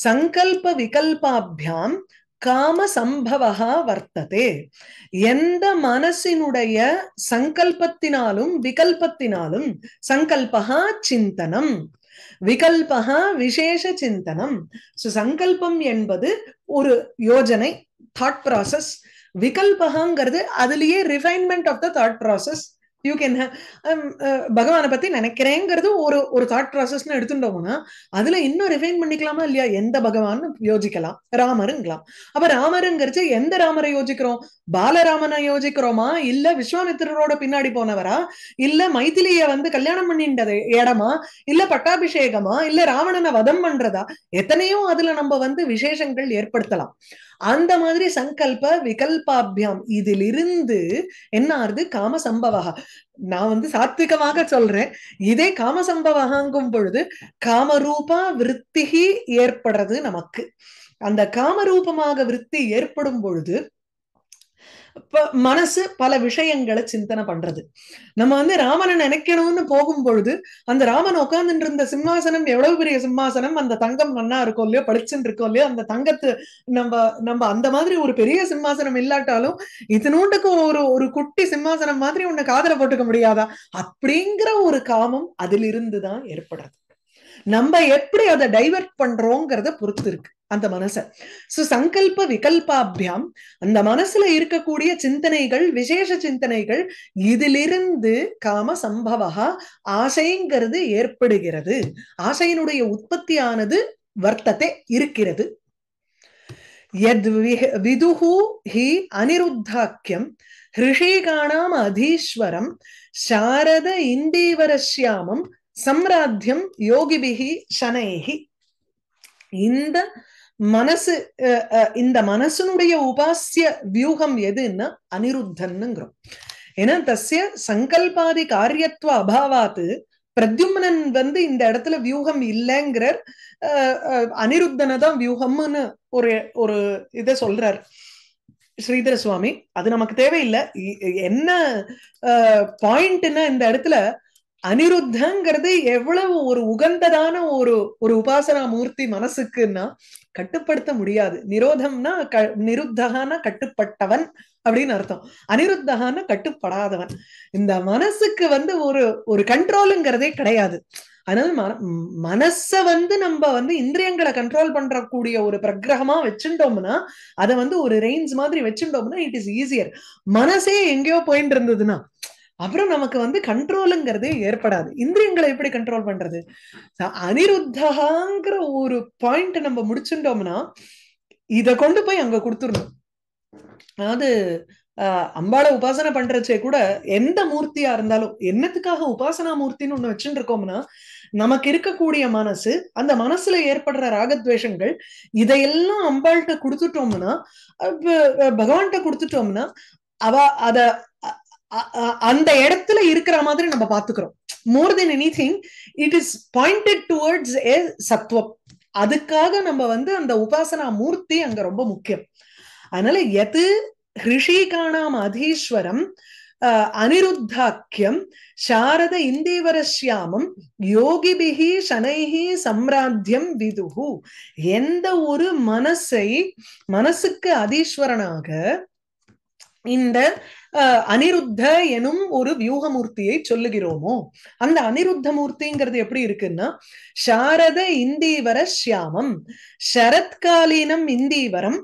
சங்கல்ப விகல்பாபியாம் காம சம்பவகா வர்த்ததே. எந்த மனசினுடைய சங்கல்பத்தினாலும் விகல்பத்தினாலும் சங்கல்பகா சிந்தனம் விகல்பகா விசேஷ சிந்தனம். சங்கல்பம் என்பது ஒரு யோஜனை தாட் ப்ராசஸ் விகல்பகங்கிறது அதுலயே refinement of the thought process you can பகவானை பத்தி நினைக்கிறேங்கிறது ஒரு ஒரு தாட் ப்ராசஸ்னு எடுத்துட்டோம்னா அதுல இன்னும் ரிஃபைன் பண்ணிக்கலாமா இல்லையா? எந்த பகவான் யோசிக்கலாம். ராமருங்களாம் அப்ப ராமருங்கிறது எந்த ராமரை யோசிக்கிறோம்? பாலராமனை யோசிக்கிறோமா? இல்ல விஸ்வாமித்திரரோட பின்னாடி போனவரா? இல்ல மைத்திலிய வந்து கல்யாணம் பண்ணிண்டது இடமா? இல்ல பட்டாபிஷேகமா? இல்ல ராவணனை வதம் பண்றதா? எத்தனையோ அதுல நம்ம வந்து விசேஷங்கள் ஏற்படுத்தலாம். அந்த மாதிரி சங்கல்ப விகல்பாபியாம் இதிலிருந்து என்ன ஆறுது காம சம்பவா நான் வந்து சாத்விகமாக சொல்றேன். இதே காம சம்பவகாங்கும் பொழுது காமரூபா விற்த்திகி ஏற்படுறது நமக்கு. அந்த காமரூபமாக விற்பி ஏற்படும் பொழுது மனசு பல விஷயங்களை சிந்தனை பண்றது. நம்ம வந்து ராமனை நினைக்கணும்னு போகும் பொழுது அந்த ராமன் உட்கார்ந்துட்டு இருந்த சிம்மாசனம் எவ்வளவு பெரிய சிம்மாசனம்? அந்த தங்கம் நன்னா இருக்கோ இல்லையோ பளிச்சுன்னு இருக்கோ இல்லையோ அந்த தங்கத்து நம்ம நம்ம அந்த மாதிரி ஒரு பெரிய சிம்மாசனம் இல்லாட்டாலும் இதனூண்டுக்கு ஒரு ஒரு குட்டி சிம்மாசனம் மாதிரி உன்னை காதல போட்டுக்க முடியாதா? அப்படிங்கிற ஒரு காமம் அதிலிருந்து தான் ஏற்படுறது. நம்ம எப்படி அதை டைவெர்ட் பண்றோங்கிறத பொறுத்து இருக்கு. அந்த மனச. சு சங்கல்ப விகல்பாபியாம் அந்த மனசுல இருக்கக்கூடிய சிந்தனைகள் விசேஷ சிந்தனைகள் இதிலிருந்து காம சம்பவா ஆசைங்கிறது ஏற்படுகிறது. ஆசையினுடைய உற்பத்தியானது வர்த்தத்தை இருக்கிறது. யத் விதுஹு ஹி அனிருத்தாக்கியம் ஹிருஷிகாணாம் அதீஸ்வரம் சாரத இந்தீவரஸ்யாமம் சம்ராத்தியம் யோகிபிகி சனைகி இந்த மனசு இந்த மனசனுடைய உபாசிய வியூகம் எதுன்னா அனிருத்தன்னுங்கிறோம். ஏன்னா தஸ்ய சங்கல்பாதி காரியத்துவ அபாவாத்து பிரத்யும்னன் வந்து இந்த இடத்துல வியூகம் இல்லைங்கிறார். அஹ், அனிருத்தனை தான் வியூகம்னு ஒரு ஒரு இதை சொல்றார் ஸ்ரீதர சுவாமி அது நமக்கு தேவையில்லை. என்ன பாயிண்ட்னா இந்த இடத்துல அனிருத்தங்கிறது எவ்வளவு ஒரு உகந்ததான ஒரு ஒரு உபாசனா மூர்த்தி மனசுக்குன்னா கட்டுப்படுத்த முடியாது. நிரோதம்னா க நிருத்தகான கட்டுப்பட்டவன் அப்படின்னு அர்த்தம். அனிருத்தகான கட்டுப்படாதவன். இந்த மனசுக்கு வந்து ஒரு ஒரு கண்ட்ரோலுங்கிறதே கிடையாது. அதனால மன மனச வந்து நம்ம வந்து இந்திரியங்களை கண்ட்ரோல் பண்றக்கூடிய ஒரு பிரகிரகமா வச்சுட்டோம்னா அதை வந்து ஒரு ரேஞ்ச் மாதிரி வச்சுட்டோம்னா இட் இஸ் ஈஸியர் மனசே எங்கேயோ போயிட்டு இருந்ததுன்னா அப்புறம் நமக்கு வந்து கண்ட்ரோலுங்கிறதே ஏற்படாது. இந்திரியங்களை எப்படி கண்ட்ரோல் பண்றது? அனிருத்தகாங்கிற ஒரு பாயிண்ட் நம்ம முடிச்சுட்டோம்னா இத கொண்டு போய் அங்க கொடுத்துடணும். அதாவது ஆஹ் அம்பாளை உபாசனை பண்றச்சே கூட எந்த மூர்த்தியா இருந்தாலும் என்னத்துக்காக உபாசனா மூர்த்தின்னு ஒண்ணு வச்சுட்டு இருக்கோம்னா நமக்கு இருக்கக்கூடிய மனசு அந்த மனசுல ஏற்படுற ராகத்வேஷங்கள் இதையெல்லாம் அம்பாள்கிட்ட கொடுத்துட்டோம்னா பகவான்கிட்ட கொடுத்துட்டோம்னா அவ அத அந்த இடத்துல இருக்கிற மாதிரி நம்ம பாத்துக்கிறோம். More than anything it is pointed towards a சத்துவம். அதுக்காக நம்ம வந்து அந்த உபாசனா மூர்த்தி அங்க ரொம்ப முக்கியம். அதனால எது ஹிருஷிகாணாம் அதீஸ்வரம் அனிருத்தாக்கியம் சாரத இந்தீவரஸ்யாமம் யோகிபிகி சனைஹி சம்ராத்தியம் விதுகு. எந்த ஒரு மனசை மனசுக்கு அதீஸ்வரனாக இந்த அனிருத்த எனும் ஒரு வியூகமூர்த்தியை சொல்லுகிறோமோ? அந்த அனிருத்த மூர்த்திங்கிறது எப்படி இருக்குன்னா சாரத இந்தீவர சியாமம் சரத்காலீனம் இந்தீவரம்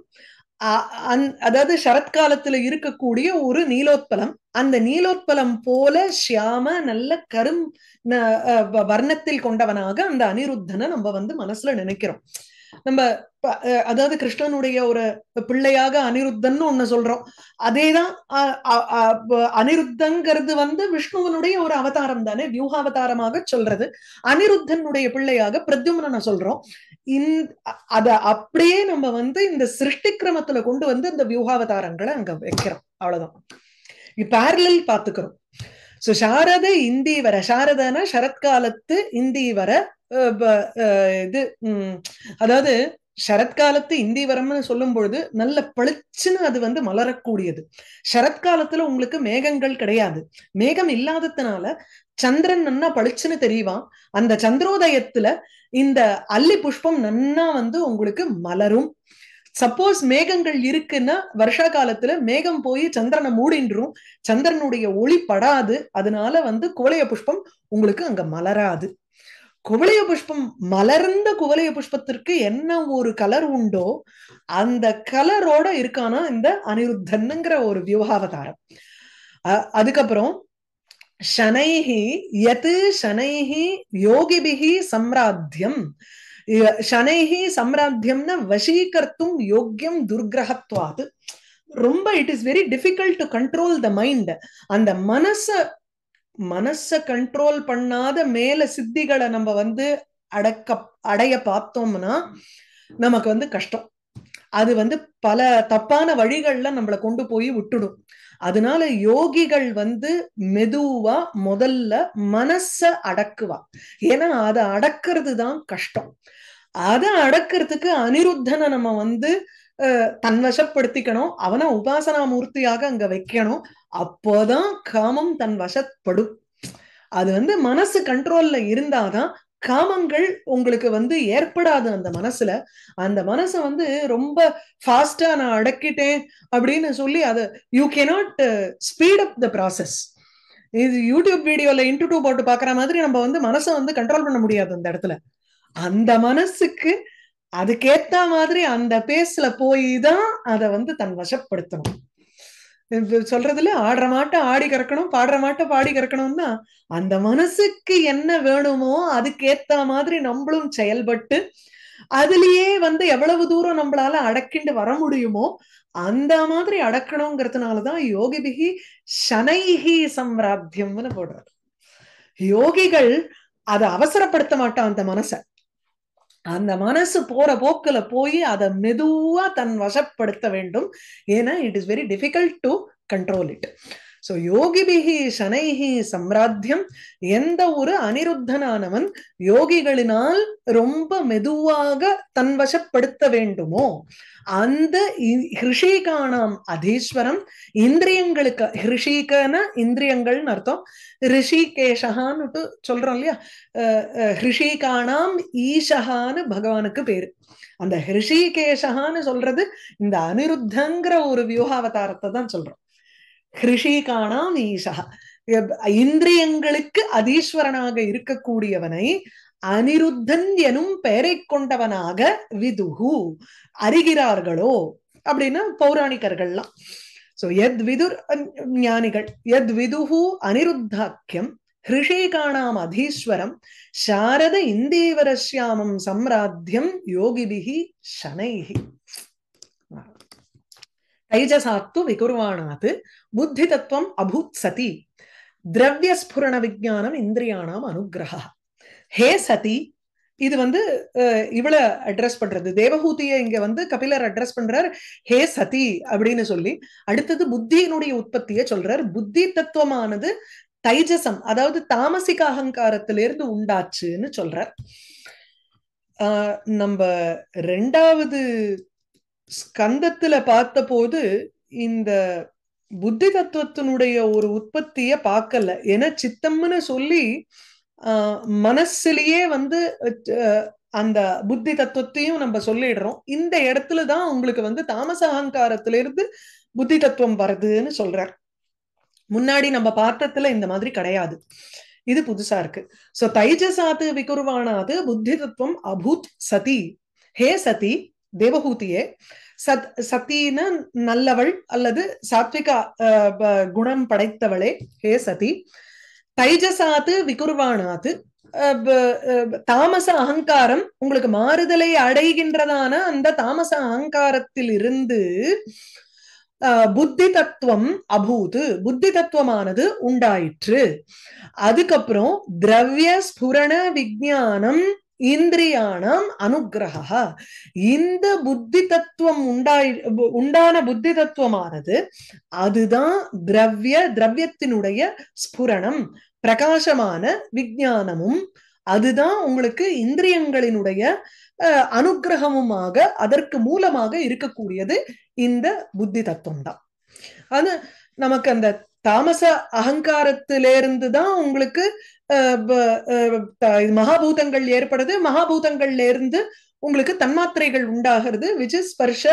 அதாவது சரத்காலத்துல இருக்கக்கூடிய ஒரு நீலோத்பலம். அந்த நீலோத்பலம் போல ஷியாம நல்ல கரும் வர்ணத்தில் கொண்டவனாக அந்த அனிருத்தனை நம்ம வந்து மனசுல நினைக்கிறோம். நம்ம அதாவது கிருஷ்ணனுடைய ஒரு பிள்ளையாக அனிருத்தன் ஒண்ணு சொல்றோம். அதேதான் அனிருத்தங்கிறது வந்து விஷ்ணுவனுடைய ஒரு அவதாரம் தானே வியூகாவதாரமாக சொல்றது. அனிருத்தனுடைய பிள்ளையாக பிரத்யும்ன சொல்றோம். அத அப்படியே நம்ம வந்து இந்த சிருஷ்டி கிரமத்துல கொண்டு வந்து இந்த வியூகாவதாரங்களை அங்க வைக்கிறோம். அவ்வளவுதான். பேரலில் பாத்துக்கிறோம் சோ சாரத இந்தீவர சாரதனா சரத்காலத்து இந்தி வர இது உம் அதாவது சரத்காலத்து இந்திவரம்னு சொல்லும் பொழுது நல்ல பளிச்சுன்னு அது வந்து மலரக்கூடியது. சரத்காலத்துல உங்களுக்கு மேகங்கள் கிடையாது. மேகம் இல்லாததுனால சந்திரன் நன்னா பளிச்சுன்னு தெரியவான். அந்த சந்திரோதயத்துல இந்த அல்லி புஷ்பம் நன்னா வந்து உங்களுக்கு மலரும். சப்போஸ் மேகங்கள் இருக்குன்னா வருஷா காலத்துல மேகம் போய் சந்திரனை மூடின்றும் சந்திரனுடைய ஒளி படாது. அதனால வந்து கோழைய புஷ்பம் உங்களுக்கு அங்க மலராது. குவளைய புஷ்பம் மலர்ந்த குவளைய புஷ்பத்திற்கு என்ன ஒரு கலர் உண்டோ அந்த கலரோட இருக்கானா இந்த அனிருத்தன்னுங்கிற ஒரு வியூகாவதாரம் அதுக்கப்புறம் ஷனைஹி யத் ஷனைஹி யோகிபிகி சம்ராத்தியம். ஷனைஹி சம்ராத்தியம்னா வசீகர்த்தும் யோக்கியம் துர்கிரகத்வாது. ரொம்ப it is very difficult to control the mind அந்த மனச மனச கண்ட்ரோல் பண்ணாத மேல சித்திகளை நம்ம வந்து அடக்க அடைய பார்த்தோம்னா நமக்கு வந்து கஷ்டம். அது வந்து பல தப்பான வழிகள்ல நம்மளை கொண்டு போய் விட்டுடும். அதனால யோகிகள் வந்து மெதுவா முதல்ல மனச அடக்குவா. ஏன்னா அதை அடக்கிறது தான் கஷ்டம். அதை அடக்கிறதுக்கு அனிருத்தனை நம்ம வந்து தன்வசப்படுத்திக்கணும். அவனை உபாசனா மூர்த்தியாக அங்க வைக்கணும். அப்போதான் காமம் தன் வசப்படும். அது வந்து மனசு கண்ட்ரோல்ல இருந்தாதான் காமங்கள் உங்களுக்கு வந்து ஏற்படாது அந்த மனசுல. அந்த மனசை வந்து ரொம்ப ஃபாஸ்டா நான் அடக்கிட்டேன் அப்படின்னு சொல்லி அது you cannot speed up the process இது யூடியூப் வீடியோல இன்டூ போட்டு பாக்குற மாதிரி நம்ம வந்து மனசை வந்து கண்ட்ரோல் பண்ண முடியாது அந்த இடத்துல. அந்த மனசுக்கு அதுக்கேத்த மாதிரி அந்த பேஸ்ல போய் தான் அதை வந்து தன் வசப்படுத்தணும். சொல்றதுல ஆடுற மாட்ட ஆடி கறக்கணும் பாடுற மாட்ட பாடி கறக்கணும்னா அந்த மனசுக்கு என்ன வேணுமோ அதுக்கேத்த மாதிரி நம்மளும் செயல்பட்டு அதுலயே வந்து எவ்வளவு தூரம் நம்மளால அடக்கிண்டு வர முடியுமோ அந்த மாதிரி அடக்கணுங்கிறதுனாலதான் யோகிபிகி சனைஹி சம்ராத்தியம்னு போடுறாரு. யோகிகள் அதை அவசரப்படுத்த மாட்டான் அந்த மனசை. அந்த மனசு போற போக்குல போய் அதை மெதுவா தன் வசப்படுத்த வேண்டும். ஏன்னா it is very difficult to control it so யோகிபிகி சனைஹி சம்ராத்தியம். எந்த ஒரு அனிருத்தனானவன் யோகிகளினால் ரொம்ப மெதுவாக தன் வசப்படுத்த வேண்டுமோ அந்த ஹிருஷிகானாம் அதீஸ்வரம் இந்திரியங்களுக்கு ஹிருஷிகன இந்திரியங்கள்னு அர்த்தம். ரிஷிகேஷகான்னு சொல்றோம் இல்லையா? ஹிருஷிகானாம் ஈஷகான்னு பகவானுக்கு பேரு. அந்த ஹிருஷிகேஷகான்னு சொல்றது இந்த அனிருத்தங்கிற ஒரு வியூகாவதாரத்தை தான் சொல்றோம். ஹிருஷிகானாம் ஈஷகா இந்திரியங்களுக்கு அதீஸ்வரனாக இருக்கக்கூடியவனை அனிருத்தன் எனும் பெயரை கொண்டவனாக விதுகு அறிகிறார்களோ? அப்படின்னா பௌராணிகர்கள்லாம் சோ எத் விதுர் ஞானிகள். எத் விதுகு அனிருத்தாக்கியம் ஹிருஷேகாணாம் அதீஸ்வரம் சாரத இந்தேவரஸ்யாமம் சம்ராத்தியம் யோகிபிகி சனைகி தைஜசாத்து விகுர்வாணாத் புத்தி தத்துவம் அபூத் சதி திரவியஸ்புரண விஜானம் இந்திரியானாம் அனுகிரக ஹே சதி இது வந்து இவள அட்ரஸ் பண்றது தேவஹூதிய இங்க வந்து கபிலர் அட்ரஸ் பண்றார் ஹே சதி அப்படின்னு சொல்லி அடுத்தது புத்தியினுடைய உற்பத்தியை சொல்றார். புத்தி தத்துவமானது தைஜசம் அதாவது தாமசிக அகங்காரத்திலிருந்து உண்டாச்சுன்னு சொல்றார். ஆஹ் நம்ம ரெண்டாவது ஸ்கந்தத்துல பார்த்த போது இந்த புத்தி தத்துவத்தினுடைய ஒரு உற்பத்திய பார்க்கல. ஏன்னா சித்தம்னு சொல்லி மனசுலயே வந்து அந்த புத்தி தத்துவத்தையும் நம்ம சொல்லிடுறோம். இந்த இடத்துலதான் உங்களுக்கு வந்து தாமச அகங்காரத்திலிருந்து புத்தி தத்துவம் வருதுன்னு சொல்றார். முன்னாடி நம்ம பார்த்ததுல இந்த மாதிரி கிடையாது. இது புதுசா இருக்கு. சோ தைஜசாத்து விகுருவானாது புத்தி தத்துவம் அபூத் சதி. ஹே சதி தேவஹூதியே சத் சத்தின நல்லவள் அல்லது சாத்விகா குணம் படைத்தவளே ஹே சதி. தைஜசாத்து விகுர்வானாத்து தாமச அகங்காரம் உங்களுக்கு மாறுதலை அடைகின்றதான அந்த தாமச அகங்காரத்தில் இருந்து புத்தி தத்துவம் அபூது. புத்தி தத்துவமானது உண்டாயிற்று. அதுக்கப்புறம் திரவிய ஸ்புரண விஜானம் இந்திரியானாம் அனுகிரகா இந்த புத்தி தத்துவம் உண்டாய் உண்டான புத்தி தத்துவமானது அதுதான் திரவிய திரவியத்தினுடைய ஸ்புரணம் பிரகாசமான விஜானமும் அதுதான் உங்களுக்கு இந்திரியங்களினுடைய அனுகிரகமுமாக அதற்கு மூலமாக இருக்கக்கூடியது இந்த புத்தி தத்துவம் தான் அது நமக்கு அந்த தாமச அகங்காரத்திலிருந்து தான் உங்களுக்கு மகாபூதங்கள் ஏற்படுது. மகாபூதங்கள்ல இருந்து உங்களுக்கு தன்மாத்திரைகள் உண்டாகிறது விச் ஸ்பர்ஷ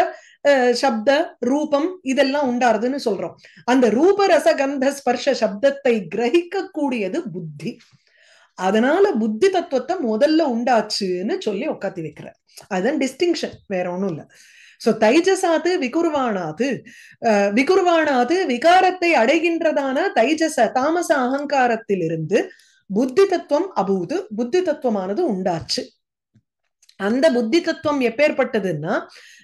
சப்த ரூபம் இதெல்லாம் உண்டாருதுன்னு சொல்றோம். அந்த ரூப ரசகந்த ஸ்பர்ஷ சப்தத்தை கிரகிக்க கூடியது புத்தி. அதனால புத்தி தத்துவத்தை முதல்ல உண்டாச்சுன்னு சொல்லி உட்காத்தி வைக்கிறார். அதுதான் டிஸ்டிங்ஷன் வேற ஒண்ணும் இல்ல. சோ தைஜசாது விகுர்வானாது. விகுர்வானாது விகாரத்தை அடைகின்றதான தைஜச தாமச அகங்காரத்திலிருந்து புத்தி தத்துவம் அபூது புத்தி தத்துவமானது உண்டாச்சு. அந்த புத்தி தத்துவம் எப்பேற்பட்டதுன்னா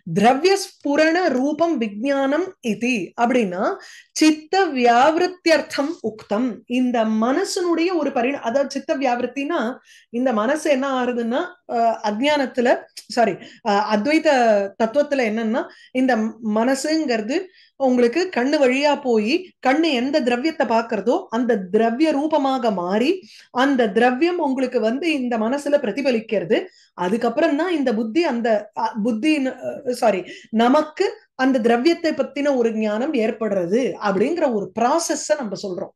திரவிய ஸ்புரண ரூபம் விஜயானம் இது. அப்படின்னா சித்த வியாவிருத்தியர்த்தம் உக்தம். இந்த மனசனுடைய ஒரு பரிண அதாவது சித்த வியாவிருத்தினா இந்த மனசு என்ன ஆறுதுன்னா அஜானத்துல சாரி அத்வைத தத்துவத்துல என்னன்னா இந்த மனசுங்கிறது உங்களுக்கு கண்ணு வழியா போய் கண்ணு எந்த திரவியத்தை பாக்குறதோ அந்த திரவிய ரூபமாக மாறி அந்த திரவியம் உங்களுக்கு வந்து இந்த மனசுல பிரதிபலிக்கிறது. அதுக்கப்புறம் தான் இந்த புத்தி அந்த புத்தி சாரி நமக்கு அந்த திரவியத்தை பத்தின ஒரு ஞானம் ஏற்படுறது அப்படிங்கிற ஒரு ப்ராசஸ் நம்ம சொல்றோம்.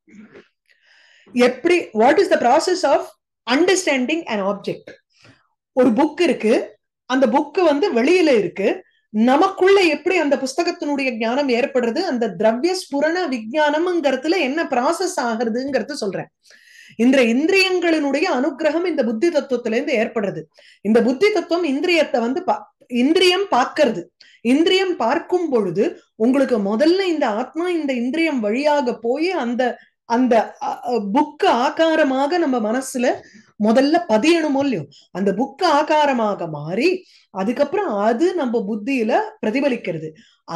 எப்படி what is the process of understanding and object ஒரு புக் இருக்கு. அந்த புக்கு வந்து வெளியில இருக்கு. நமக்குள்ள எப்படி அந்த புஸ்தகத்தினுடைய ஞானம் ஏற்படுறது? அந்த திரவிய ஸ்புரண விஜயானம்ங்கிறதுல என்ன ப்ராசஸ் ஆகுறதுங்கிறது சொல்றேன். இந்த இந்திரியங்களினுடைய அனுகிரகம் இந்த புத்தி தத்துவத்துல இருந்து ஏற்படுறது. இந்த புத்தி தத்துவம் இந்திரியத்தை வந்து இந்திரியம் பார்க்கறது. இந்திரியம் பார்க்கும் பொழுது உங்களுக்கு முதல்ல இந்த ஆத்மா இந்த இந்திரியம் வழியாக போய் அந்த அந்த புக்கு ஆகாரமாக நம்ம மனசுல முதல்ல பதியணுமோ இல்லையோ? அந்த புக்கு ஆகாரமாக மாறி அதுக்கப்புறம் அது நம்ம புத்தியில பிரதிபலிக்கிறது.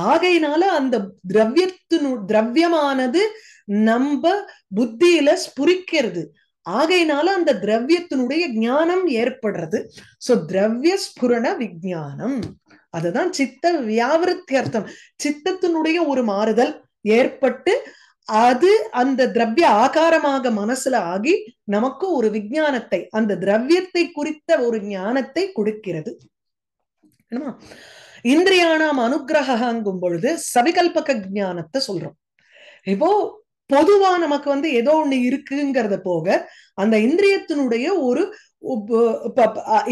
ஆகையினால அந்த திரவியத்தினு திரவியமானது நம்ம புத்தியில ஸ்புரிக்கிறது. ஆகையினால அந்த திரவியத்தினுடைய ஞானம் ஏற்படுறது. சோ திரவிய ஸ்புரண விஜானம் அதுதான் சித்த வியாவிருத்தியர்த்தம் சித்தத்தினுடைய ஒரு மாறுதல் ஏற்பட்டு அது அந்த திரவிய ஆகாரமாக மனசுல ஆகி நமக்கு ஒரு விஞ்ஞானத்தை அந்த திரவியத்தை குறித்த ஒரு ஞானத்தை கொடுக்கிறது. இந்திரியானாம் அனுகிரகங்கும் பொழுது சவிகல்பக ஜானத்தை சொல்றோம். இப்போ பொதுவா நமக்கு வந்து ஏதோ ஒண்ணு இருக்குங்கிறத போக அந்த இந்திரியத்தினுடைய ஒரு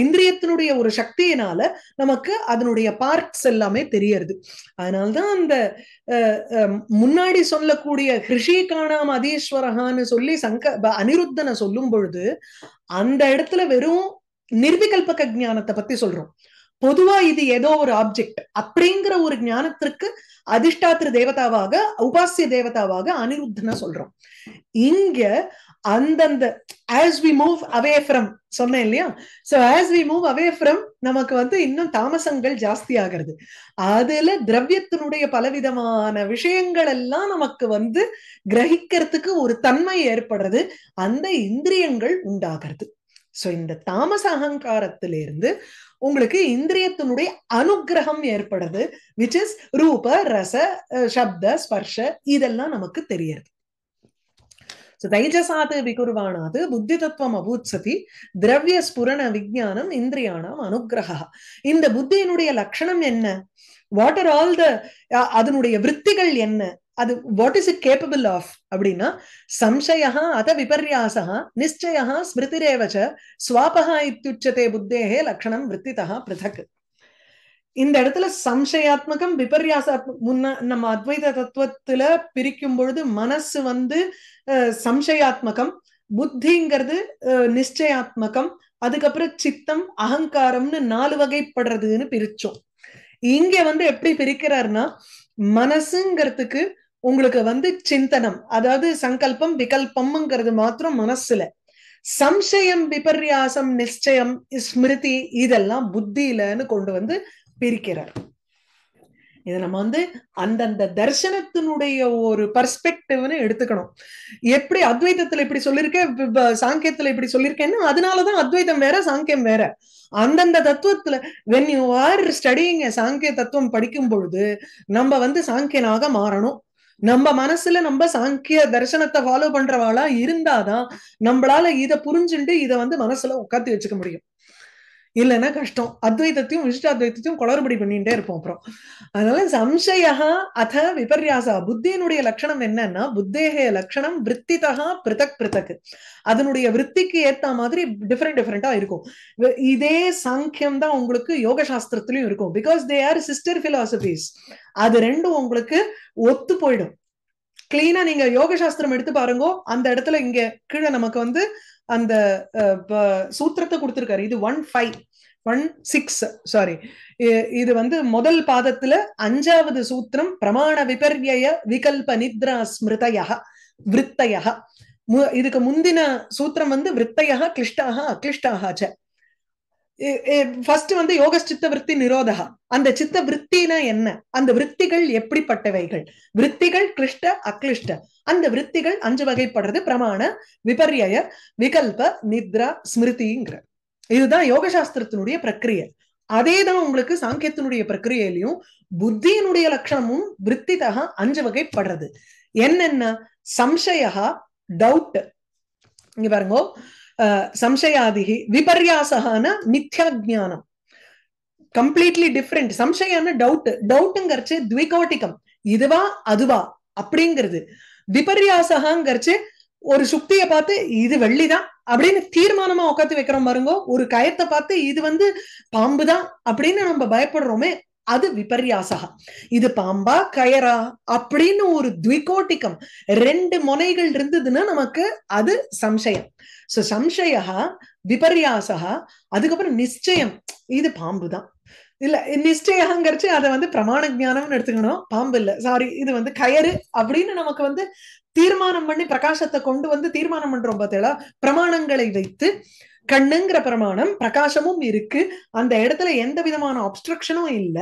இந்திரியத்தினுடைய ஒரு சக்தியினால நமக்கு அதனுடைய பார்ட்ஸ் எல்லாமே தெரியறது. அதனால்தான் அந்த முன்னாடி சொல்லக்கூடிய ஹிருஷி காணாம் அதீஸ்வரகான்னு சொல்லி சங்க அனிருத்தனை சொல்லும் பொழுது அந்த இடத்துல வெறும் நிர்விகல்பக ஜானத்தை பத்தி சொல்றோம். பொதுவா இது ஏதோ ஒரு ஆப்ஜெக்ட் அப்படிங்கிற ஒரு ஞானத்திற்கு அதிஷ்டாத்திர தேவதாவாக உபாசிய தேவதாவாக அனிருத்தனை சொல்றோம். இங்க அந்தந்த as we move away from சொன்னேன் இல்லையா? So as we move away from நமக்கு வந்து இன்னும் தாமசங்கள் ஜாஸ்தி ஆகிறது அதுல திரவியத்தினுடைய பலவிதமான விஷயங்கள் எல்லாம் நமக்கு வந்து கிரகிக்கிறதுக்கு ஒரு தன்மை ஏற்படுறது அந்த இந்திரியங்கள் உண்டாகிறது. சோ இந்த தாமச அகங்காரத்திலிருந்து உங்களுக்கு இந்திரியத்தினுடைய அனுகிரகம் ஏற்படுது விச் இஸ் ரூப ரச சப்த ஸ்பர்ஷ இதெல்லாம் நமக்கு தெரியறது. தைஜசாது விகுர்வானாது புத்தி தத்துவம் அபூத்சதி திரவிய ஸ்புரண விஜயானம் இந்திரியானாம் அனுகிரகா இந்த புத்தியினுடைய லட்சணம் என்ன? வாட் ஆர் ஆல் த அதனுடைய விற்த்திகள் என்ன? அது what is it capable of அப்படின்னா சம்சயா அத விபர்யாசா நிச்சயா ஸ்மிருதிரேவச்ச ஸ்வாபகா இத்தியுச்சதே புத்தேகே லட்சணம் விற்த்திதா பிருதக். இந்த இடத்துல சம்சயாத்மகம் விபர்யாசாத்மகம் முன்ன நம்ம அத்வைத தத்துவத்துல பிரிக்கும் பொழுது மனசு வந்து சம்சயாத்மகம் புத்திங்கிறது நிச்சயாத்மகம் அதுக்கப்புறம் சித்தம் அகங்காரம்னு நாலு வகைப்படுறதுன்னு பிரிச்சோம். இங்க வந்து எப்படி பிரிக்கிறாருன்னா மனசுங்கிறதுக்கு உங்களுக்கு வந்து சிந்தனம் அதாவது சங்கல்பம் விகல்பம்ங்கிறது மாத்திரம் மனசுல. சம்சயம் விபர்யாசம் நிச்சயம் ஸ்மிருதி இதெல்லாம் புத்தியிலன்னு கொண்டு வந்து பிரிக்கிறார். இதை நம்ம வந்து அந்தந்த தர்சனத்தினுடைய ஒரு பர்ஸ்பெக்டிவ்னு எடுத்துக்கணும். எப்படி அத்வைதத்துல இப்படி சொல்லியிருக்கேன் சாங்கியத்துல இப்படி சொல்லியிருக்கேன்னா அதனாலதான் அத்வைதம் வேற சாங்கியம் வேற. அந்தந்த தத்துவத்துல when you are studying Sankhya தத்துவம் படிக்கும் பொழுது நம்ம வந்து சாங்கியனாக மாறணும். நம்ம மனசுல நம்ம சாங்கிய தர்சனத்தை ஃபாலோ பண்றவாளா இருந்தாதான் நம்மளால இதை புரிஞ்சுட்டு இதை வந்து மனசுல உட்காந்து வச்சுக்க முடியும். இல்லைன்னா கஷ்டம். அத்வைதத்தையும் விசிஷ்டாத்வைதத்தையும் குளறுபடி பண்ணிட்டே இருப்போம் அப்புறம். அதனால சம்சயா அத விபர்யாசா. புத்தியினுடைய லட்சணம் என்னன்னா புத்தேகே லட்சணம் விற்த்திதா பிருத்தக் பிருத்தக் அதனுடைய விற்த்திக்கு ஏத்த மாதிரி டிஃப்ரெண்ட் டிஃப்ரெண்டா இருக்கும். இதே சாங்கியம் தான் உங்களுக்கு யோக சாஸ்திரத்திலயும் இருக்கும். Because they are sister philosophies அது ரெண்டும் உங்களுக்கு ஒத்து போயிடும். கிளீனா நீங்க யோக சாஸ்திரம் எடுத்து பாருங்க அந்த இடத்துல இங்க கீழே நமக்கு வந்து அந்த சூத்திரத்தை கொடுத்திருக்காரு. இது one five one six sorry இது வந்து முதல் பாதத்துல அஞ்சாவது சூத்திரம் பிரமாண விபர்ய விகல்ப நித்ரா ஸ்மிருதய விற்த்தய இதுக்கு முந்தின சூத்திரம் வந்து விற்த்தய கிளிஷ்டாக அக்ளிஷ்டாக ஃபர்ஸ்ட் வந்து யோக சித்த விற்பி நிரோதகா. அந்த சித்த விற்த்தினா என்ன? அந்த விற்த்திகள் எப்படிப்பட்டவைகள்? விற்த்திகள் கிளிஷ்ட அக்ளிஷ்ட அந்த விற்த்திகள் அஞ்சு வகைப்படுறது. பிரமாண விபர்ய விகல்ப நித்ரா ஸ்மிருதிங்கிற. இதுதான் யோக சாஸ்திரத்தினுடைய பிரக்கிரிய. அதே தான் உங்களுக்கு சாங்கியத்தினுடைய பிரக்கிரியிலையும் புத்தியினுடைய லட்சணமும் விற்த்திதா அஞ்சு வகைப்படுறது. என்னென்ன? சம்சயா டவுட். இங்க பாருங்க. சம்சயாதிகி விபர்யாசகான மித்யா ஜானம் கம்ப்ளீட்லி டிஃப்ரெண்ட். சம்சயான டவுட் டவுட்டுங்கிறச்சு த்விகோட்டிகம். இதுவா அதுவா அப்படிங்கிறது. விபர்யாசகாங்கிறச்சு ஒரு சுக்தியை பார்த்து இது வெள்ளிதான் அப்படின்னு தீர்மானமா உட்காந்து வைக்கிறோம் பாருங்க. ஒரு கயத்தை பார்த்து இது வந்து பாம்புதான் அப்படின்னு நம்ம பயப்படுறோமே அது விபர்யாசகா இது பாம்பா கயரா அப்படின்னு ஒரு த்விகோட்டிகம் ரெண்டு முனைகள் இருந்ததுன்னா நமக்கு அது சம்சயம். சோ சம்சயா விபர்யாசகா அதுக்கப்புறம் நிச்சயம் இது பாம்புதான். இல்ல நிச்சயங்கிறச்சு அதை வந்து பிரமாண ஜானம்னு எடுத்துக்கணும். பாம்பு இல்ல. சாரி இது வந்து கயறு அப்படின்னு நமக்கு வந்து தீர்மானம் பண்ணி பிரகாசத்தை கொண்டு வந்து தீர்மானம் பண்றோம் பார்த்தீங்களா பிரமாணங்களை வைத்து கண்ணுங்கிற பிரமாணம் பிரகாசமும் இருக்கு. அந்த இடத்துல எந்த விதமான அப்ஸ்ட்ரக்ஷனும் இல்ல.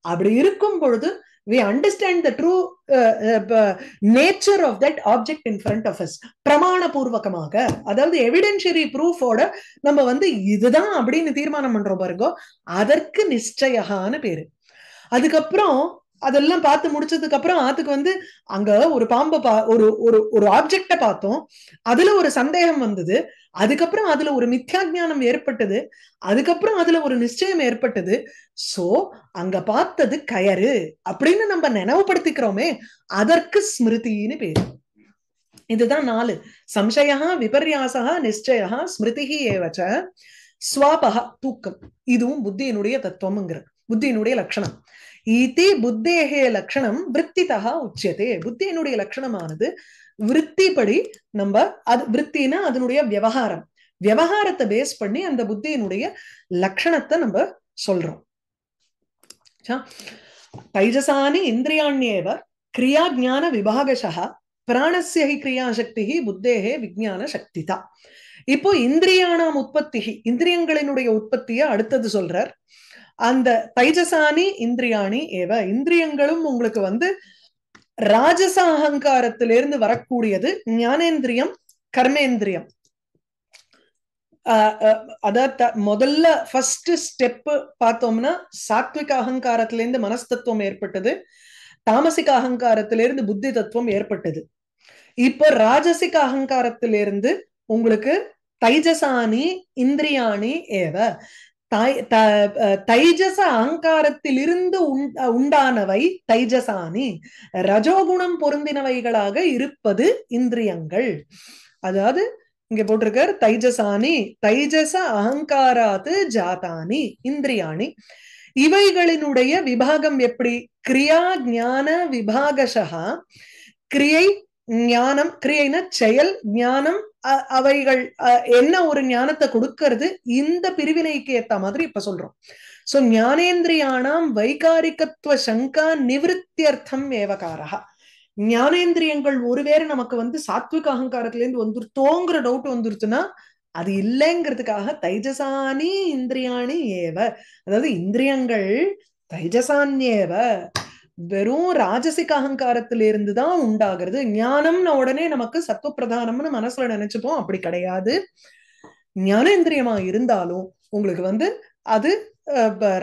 அப்படி இருக்கும் பொழுது we understand the true uh, uh, nature of that object in front of us. பிரமாண பூர்வகமாக அதாவது எவிடென்ஷியரி ப்ரூஃபோட நம்ம வந்து இதுதான் அப்படின்னு தீர்மானம் பண்றோம் பாருங்க. அதற்கு நிச்சயகான பேரு. அதுக்கப்புறம் அதெல்லாம் பார்த்து முடிச்சதுக்கு அப்புறம் அதுக்கு வந்து அங்க ஒரு பாம்பை பா ஒரு ஒரு ஒரு ஆப்ஜெக்ட பார்த்தோம். அதுல ஒரு சந்தேகம் வந்தது. அதுக்கப்புறம் அதுல ஒரு மித்யாஜானம் ஏற்பட்டது. அதுக்கப்புறம் அதுல ஒரு நிச்சயம் ஏற்பட்டது. சோ அங்க பார்த்தது கயறு அப்படின்னு நம்ம நினைவுபடுத்திக்கிறோமே அதற்கு ஸ்மிருதின்னு பேரு. இதுதான் நாலு. சம்சயா விபர்யாசா நிச்சயா ஸ்மிருதிகி ஏவச்ச ஸ்வாபகா தூக்கம். இதுவும் புத்தியினுடைய தத்துவம்ங்கிற புத்தியினுடைய லட்சணம். இதி புத்தேகே லட்சணம் விற்த்திதா உச்சியதே. புத்தியினுடைய லட்சணமானது விற்த்திப்படி நம்ம அது விற்த்தினா அதனுடைய விவகாரம். விவகாரத்தை பேஸ் பண்ணி அந்த புத்தியினுடைய லட்சணத்தை நம்ம சொல்றோம். தைஜசானி இந்திரியாண்யேவ கிரியா ஜான விபாகசா பிராணசிய கிரியாசக்தி புத்தேகே விஜான சக்திதா. இப்போ இந்திரியானாம் உற்பத்தி இந்திரியங்களினுடைய உற்பத்தியை அடுத்தது சொல்றார். அந்த தைஜசானி இந்திரியாணி ஏவ இந்திரியங்களும் உங்களுக்கு வந்து ராஜச அகங்காரத்திலிருந்து வரக்கூடியது ஞானேந்திரியம் கர்மேந்திரியம். அதாவது முதல்ல ஃபர்ஸ்ட் ஸ்டெப் பார்த்தோம்னா சாத்விக அகங்காரத்திலிருந்து மனஸ்தத்துவம் ஏற்பட்டது தாமசிக அகங்காரத்திலிருந்து புத்தி தத்துவம் ஏற்பட்டது. இப்போ ராஜசிக அகங்காரத்திலிருந்து உங்களுக்கு தைஜசானி இந்திரியாணி ஏவ. தைஜச அகங்காரத்திலிருந்து உண்டானவை தைஜசானி. ரஜோகுணம் பொருந்தினவைகளாக இருப்பது இந்திரியங்கள். அதாவது இங்க போட்டிருக்கார் தைஜசானி தைஜச அகங்காராத்து ஜாதானி இந்திரியாணி. இவைகளினுடைய விபாகம் எப்படி? கிரியா ஞான விபாகஷா கிரியை ஞானம் கிரியைனா செயல் ஞானம் அவைகள் என்ன ஒரு ஞானத்தை கொடுக்கறது இந்த பிரிவினைக்கு ஏத்த மாதிரி இப்ப சொல்றோம். சோ ஞானேந்திரியானாம் வைகாரிகத்துவ சங்கா நிவிருத்தியர்த்தம் ஏவகாரா ஞானேந்திரியங்கள் ஒருவேளை நமக்கு வந்து சாத்விக அகங்காரத்துல இருந்து வந்துருத்தோங்கிற டவுட் வந்துருச்சுன்னா அது இல்லைங்கிறதுக்காக தைஜசானி இந்திரியாணி ஏவ. அதாவது இந்திரியங்கள் தைஜசான்யேவ. வெறும் ராஜசிக அகங்காரத்திலிருந்து தான் உண்டாகிறது. ஞானம்னு உடனே நமக்கு சத்துவ பிரதானம்னு மனசுல நினைச்சுப்போம். அப்படி கிடையாது. ஞானேந்திரியமா இருந்தாலும் உங்களுக்கு வந்து அது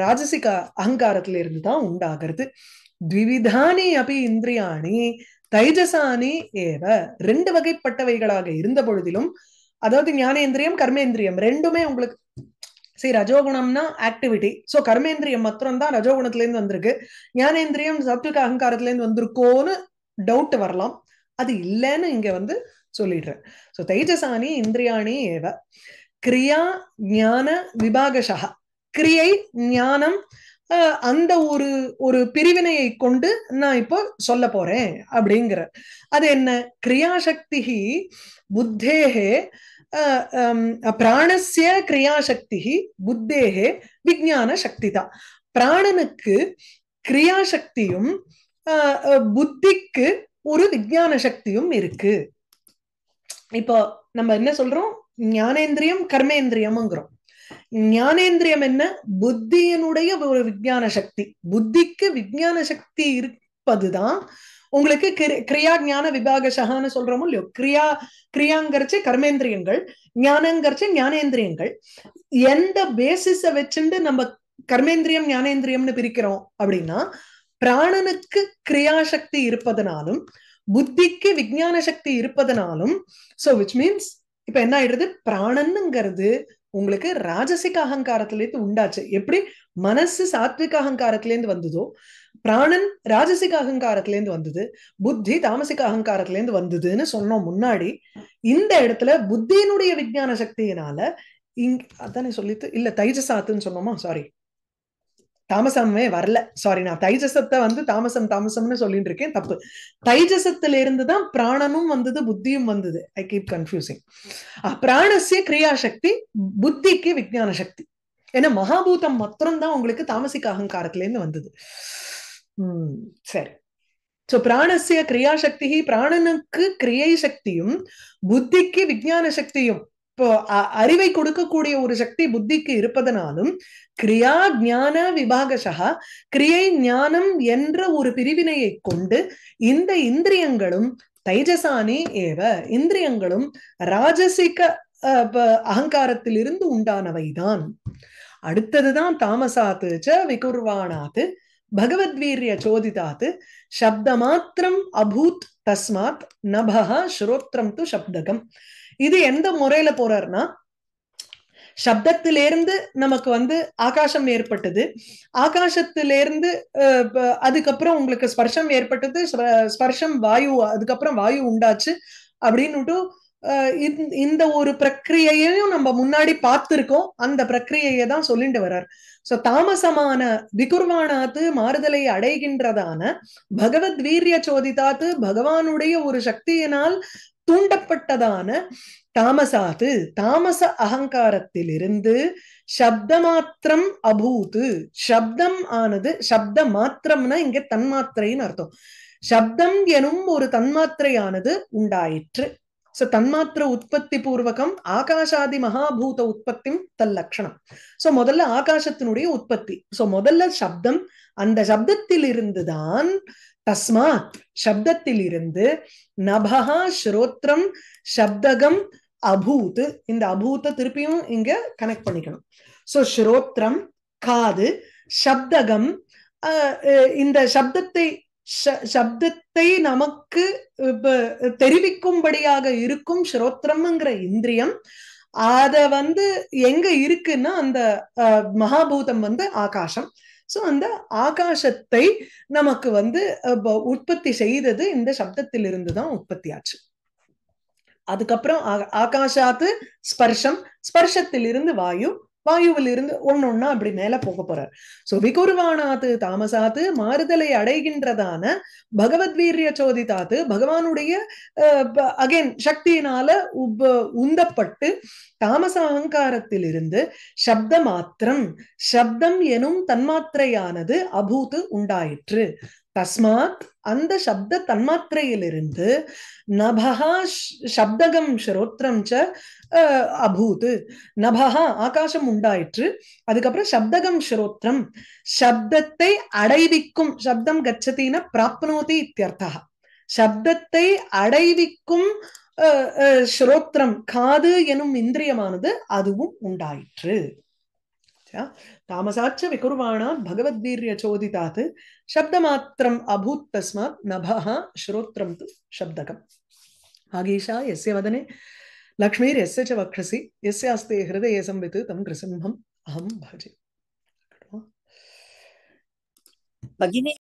ராஜசிக அகங்காரத்தில இருந்து தான் உண்டாகிறது. த்விவிதானி அபி இந்திரியாணி தைஜசானி ஏவ. ரெண்டு வகைப்பட்டவைகளாக இருந்த பொழுதிலும் அதாவது ஞானேந்திரியம் கர்மேந்திரியம் ரெண்டுமே உங்களுக்கு சரி ரஜோகுணம்னா ஆக்டிவிட்டி சோ கர்மேந்திரியம் மாத்திரம் தான் ரஜோகுணத்துல இருந்து வந்திருக்கு ஞானேந்திரியம் சத்விக அகங்காரத்துல இருந்து வந்திருக்கோன்னு டவுட் வரலாம் அது இல்லைன்னு இங்க வந்து சொல்லிடுறேன் சோ தைஜசானி இந்திரியாணி ஏவ கிரியா ஞான விபாகசா கிரியை ஞானம் அந்த ஒரு ஒரு பிரிவினையை கொண்டு நான் இப்போ சொல்ல போறேன் அப்படிங்கிற. அது என்ன? கிரியாசக்தி புத்தேகே பிராணசிய கிரியாசக்தி புத்தேகே விஜான சக்தி தான் பிராணனுக்கு கிரியாசக்தியும் புத்திக்கு ஒரு விஜான சக்தியும் இருக்கு இப்போ நம்ம என்ன சொல்றோம் ஞானேந்திரியம் கர்மேந்திரியம்ங்கிறோம் ஞானேந்திரியம் என்ன புத்தியினுடைய ஒரு விஜான சக்தி புத்திக்கு விஜான சக்தி இருப்பதுதான் உங்களுக்கு கிரியா ஞான விபாகசகான்னு சொல்றோமோ இல்லையோ? கிரியா கிரியாங்கிறச்சு கர்மேந்திரியங்கள் ஞானங்கிறச்சு ஞானேந்திரியங்கள். எந்த பேசிஸ வச்சுட்டு நம்ம கர்மேந்திரியம் ஞானேந்திரியம்னு பிரிக்கிறோம் அப்படின்னா பிராணனுக்கு கிரியாசக்தி இருப்பதனாலும் புத்திக்கு விஜயான சக்தி இருப்பதனாலும் சோ விச் மீன்ஸ் இப்ப என்ன ஆயிடுது? பிராணனுங்கிறது உங்களுக்கு ராஜசிக அகங்காரத்திலேருந்து உண்டாச்சு. எப்படி மனசு சாத்விக அகங்காரத்திலேருந்து வந்ததோ பிராணன் ராஜசிக அகங்காரத்திலேருந்து வந்தது புத்தி தாமசிக அகங்காரத்திலேருந்து வந்ததுன்னு சொன்னோம் முன்னாடி இந்த இடத்துல புத்தியினுடைய விஜயான சக்தியினால இங் அதானே சொல்லிட்டு இல்ல தைஜசாத்துன்னு சொன்னோமா? சாரி தாமசமே வரல. சாரி நான் தைஜசத்தை வந்து தாமசம் தாமசம்னு சொல்லிட்டு இருக்கேன். தப்பு. தைஜசத்துல இருந்து தான் பிராணனும் வந்தது புத்தியும் வந்தது. ஐ கீப் கன்ஃபியூசிங் பிராணசிய கிரியாசக்தி புத்திக்கு விஜயான சக்தி. ஏன்னா மகாபூதம் மாத்திரம்தான் உங்களுக்கு தாமசிக்க அகங்காரத்துல இருந்து வந்தது. உம் சரி. சோ பிராணசிய கிரியாசக்தி பிராணனுக்கு கிரியை சக்தியும் புத்திக்கு விஞ்ஞான சக்தியும். இப்போ அறிவை கொடுக்கக்கூடிய ஒரு சக்தி புத்திக்கு இருப்பதனாலும் கிரியா ஞான விபாகசா கிரியை ஞானம் என்ற ஒரு பிரிவினையை கொண்டு இந்த இந்திரியங்களும் தைஜசானி ஏவ இந்திரியங்களும் ராஜசிக அகங்காரத்திலிருந்து உண்டானவைதான். அடுத்ததுதான் தாமசாத்து ச விகுர்வானாத்து பகவத்வீரிய சோதிதாத்து சப்த மாத்திரம் அபூத் தஸ்மாத் நபஹ ஸ்ரோத்ரம் து சப்தகம். இது எந்த முறையில போறாருன்னா சப்தத்திலிருந்து நமக்கு வந்து ஆகாசம் ஏற்பட்டது. ஆகாசத்திலிருந்து அதுக்கப்புறம் உங்களுக்கு ஸ்பர்ஷம் ஏற்பட்டது ஸ்பர்ஷம் வாயு அதுக்கப்புறம் வாயு உண்டாச்சு அப்படின்னுட்டு இந்த ஒரு பிரக்கிரியையும் நம்ம முன்னாடி பார்த்திருக்கோம். அந்த பிரக்கிரியையை தான் சொல்லிட்டு வர்றார். சோ தாமசமான விகுர்வானாத்து மாறுதலை அடைகின்றதான பகவத் வீரிய சோதிதாத்து பகவானுடைய ஒரு சக்தியினால் தூண்டப்பட்டதான தாமசாத்து தாமச அகங்காரத்திலிருந்து சப்த மாத்திரம் அபூத்து சப்தம் ஆனது சப்த மாத்திரம்னா இங்க தன்மாத்திரைன்னு அர்த்தம். சப்தம் எனும் ஒரு தன்மாத்திரையானது உண்டாயிற்று. சோ தன்மாத்திர உற்பத்தி பூர்வகம் ஆகாஷாதி மகாபூத உற்பத்தி தல்லட்சணம் சோ முதல்ல ஆகாசத்தினுடைய உற்பத்தி. சோ முதல்ல சப்தம் அந்த சப்தத்தில் இருந்துதான் தஸ்மாத் சப்தத்தில் இருந்து நபகா ஸ்ரோத்ரம் சப்தகம் அபூத். இந்த அபூத்த திருப்பியும் இங்க கனெக்ட் பண்ணிக்கணும். சோ ஸ்ரோத்ரம் காது சப்தகம் இந்த சப்தத்தை சப்தத்தை நமக்கு தெரிவிக்கும்படியாக இருக்கும் ஸ்ரோத்திரம்ங்கிற இந்திரியம் அத வந்து எங்க இருக்குன்னா அந்த மகாபூதம் வந்து ஆகாசம். சோ அந்த ஆகாசத்தை நமக்கு வந்து உற்பத்தி செய்தது இந்த சப்தத்திலிருந்து தான் உற்பத்தி ஆச்சு. அதுக்கப்புறம் ஆகாஷாத்து ஸ்பர்ஷம் ஸ்பர்ஷத்திலிருந்து வாயு வாயுவில் இருந்து ஒன்னு ஒன்னா அப்படி மேல போக போறார். சோ விகுர்வானாத்து தாமசாத்து மாறுதலை அடைகின்றதான பகவத்வீரிய சோதிதாத்து பகவானுடைய அகைன் சக்தியினால உந்தப்பட்டு தாமச அகங்காரத்திலிருந்து சப்த மாத்திரம் சப்தம் எனும் தன்மாத்திரையானது அபூத்து உண்டாயிற்று. தஸ்மாத் அந்த சப்த தன்மாத்திரையிலிருந்து நபகா சப்தகம் ஸ்ரோத்ரம் ச அபூத். நபகா ஆகாசம் உண்டாயிற்று. அதுக்கப்புறம் சப்தகம் ஸ்ரோத்ரம். சப்தத்தை அடைவிக்கும் சப்தம் கச்சத்தின பிராப்னோதி இத்தியர்த்தா. சப்தத்தை அடைவிக்கும் ஸ்ரோத்ரம். காது எனும் இந்திரியமானது அதுவும் உண்டாயிற்று. तामसाच्च विकुर्वाणा भगवद्वीर्यचोदितात् शब्दमात्रम् अभूत् तस्मात् नभः श्रोत्रं तु शब्दकम्। आगीशा, यस्य वदने? लक्ष्मीर्यस्य च वक्षसि? यस्य अस्ति हृदये संवित् तं नृसिंहम् अहं भजे। भगिनी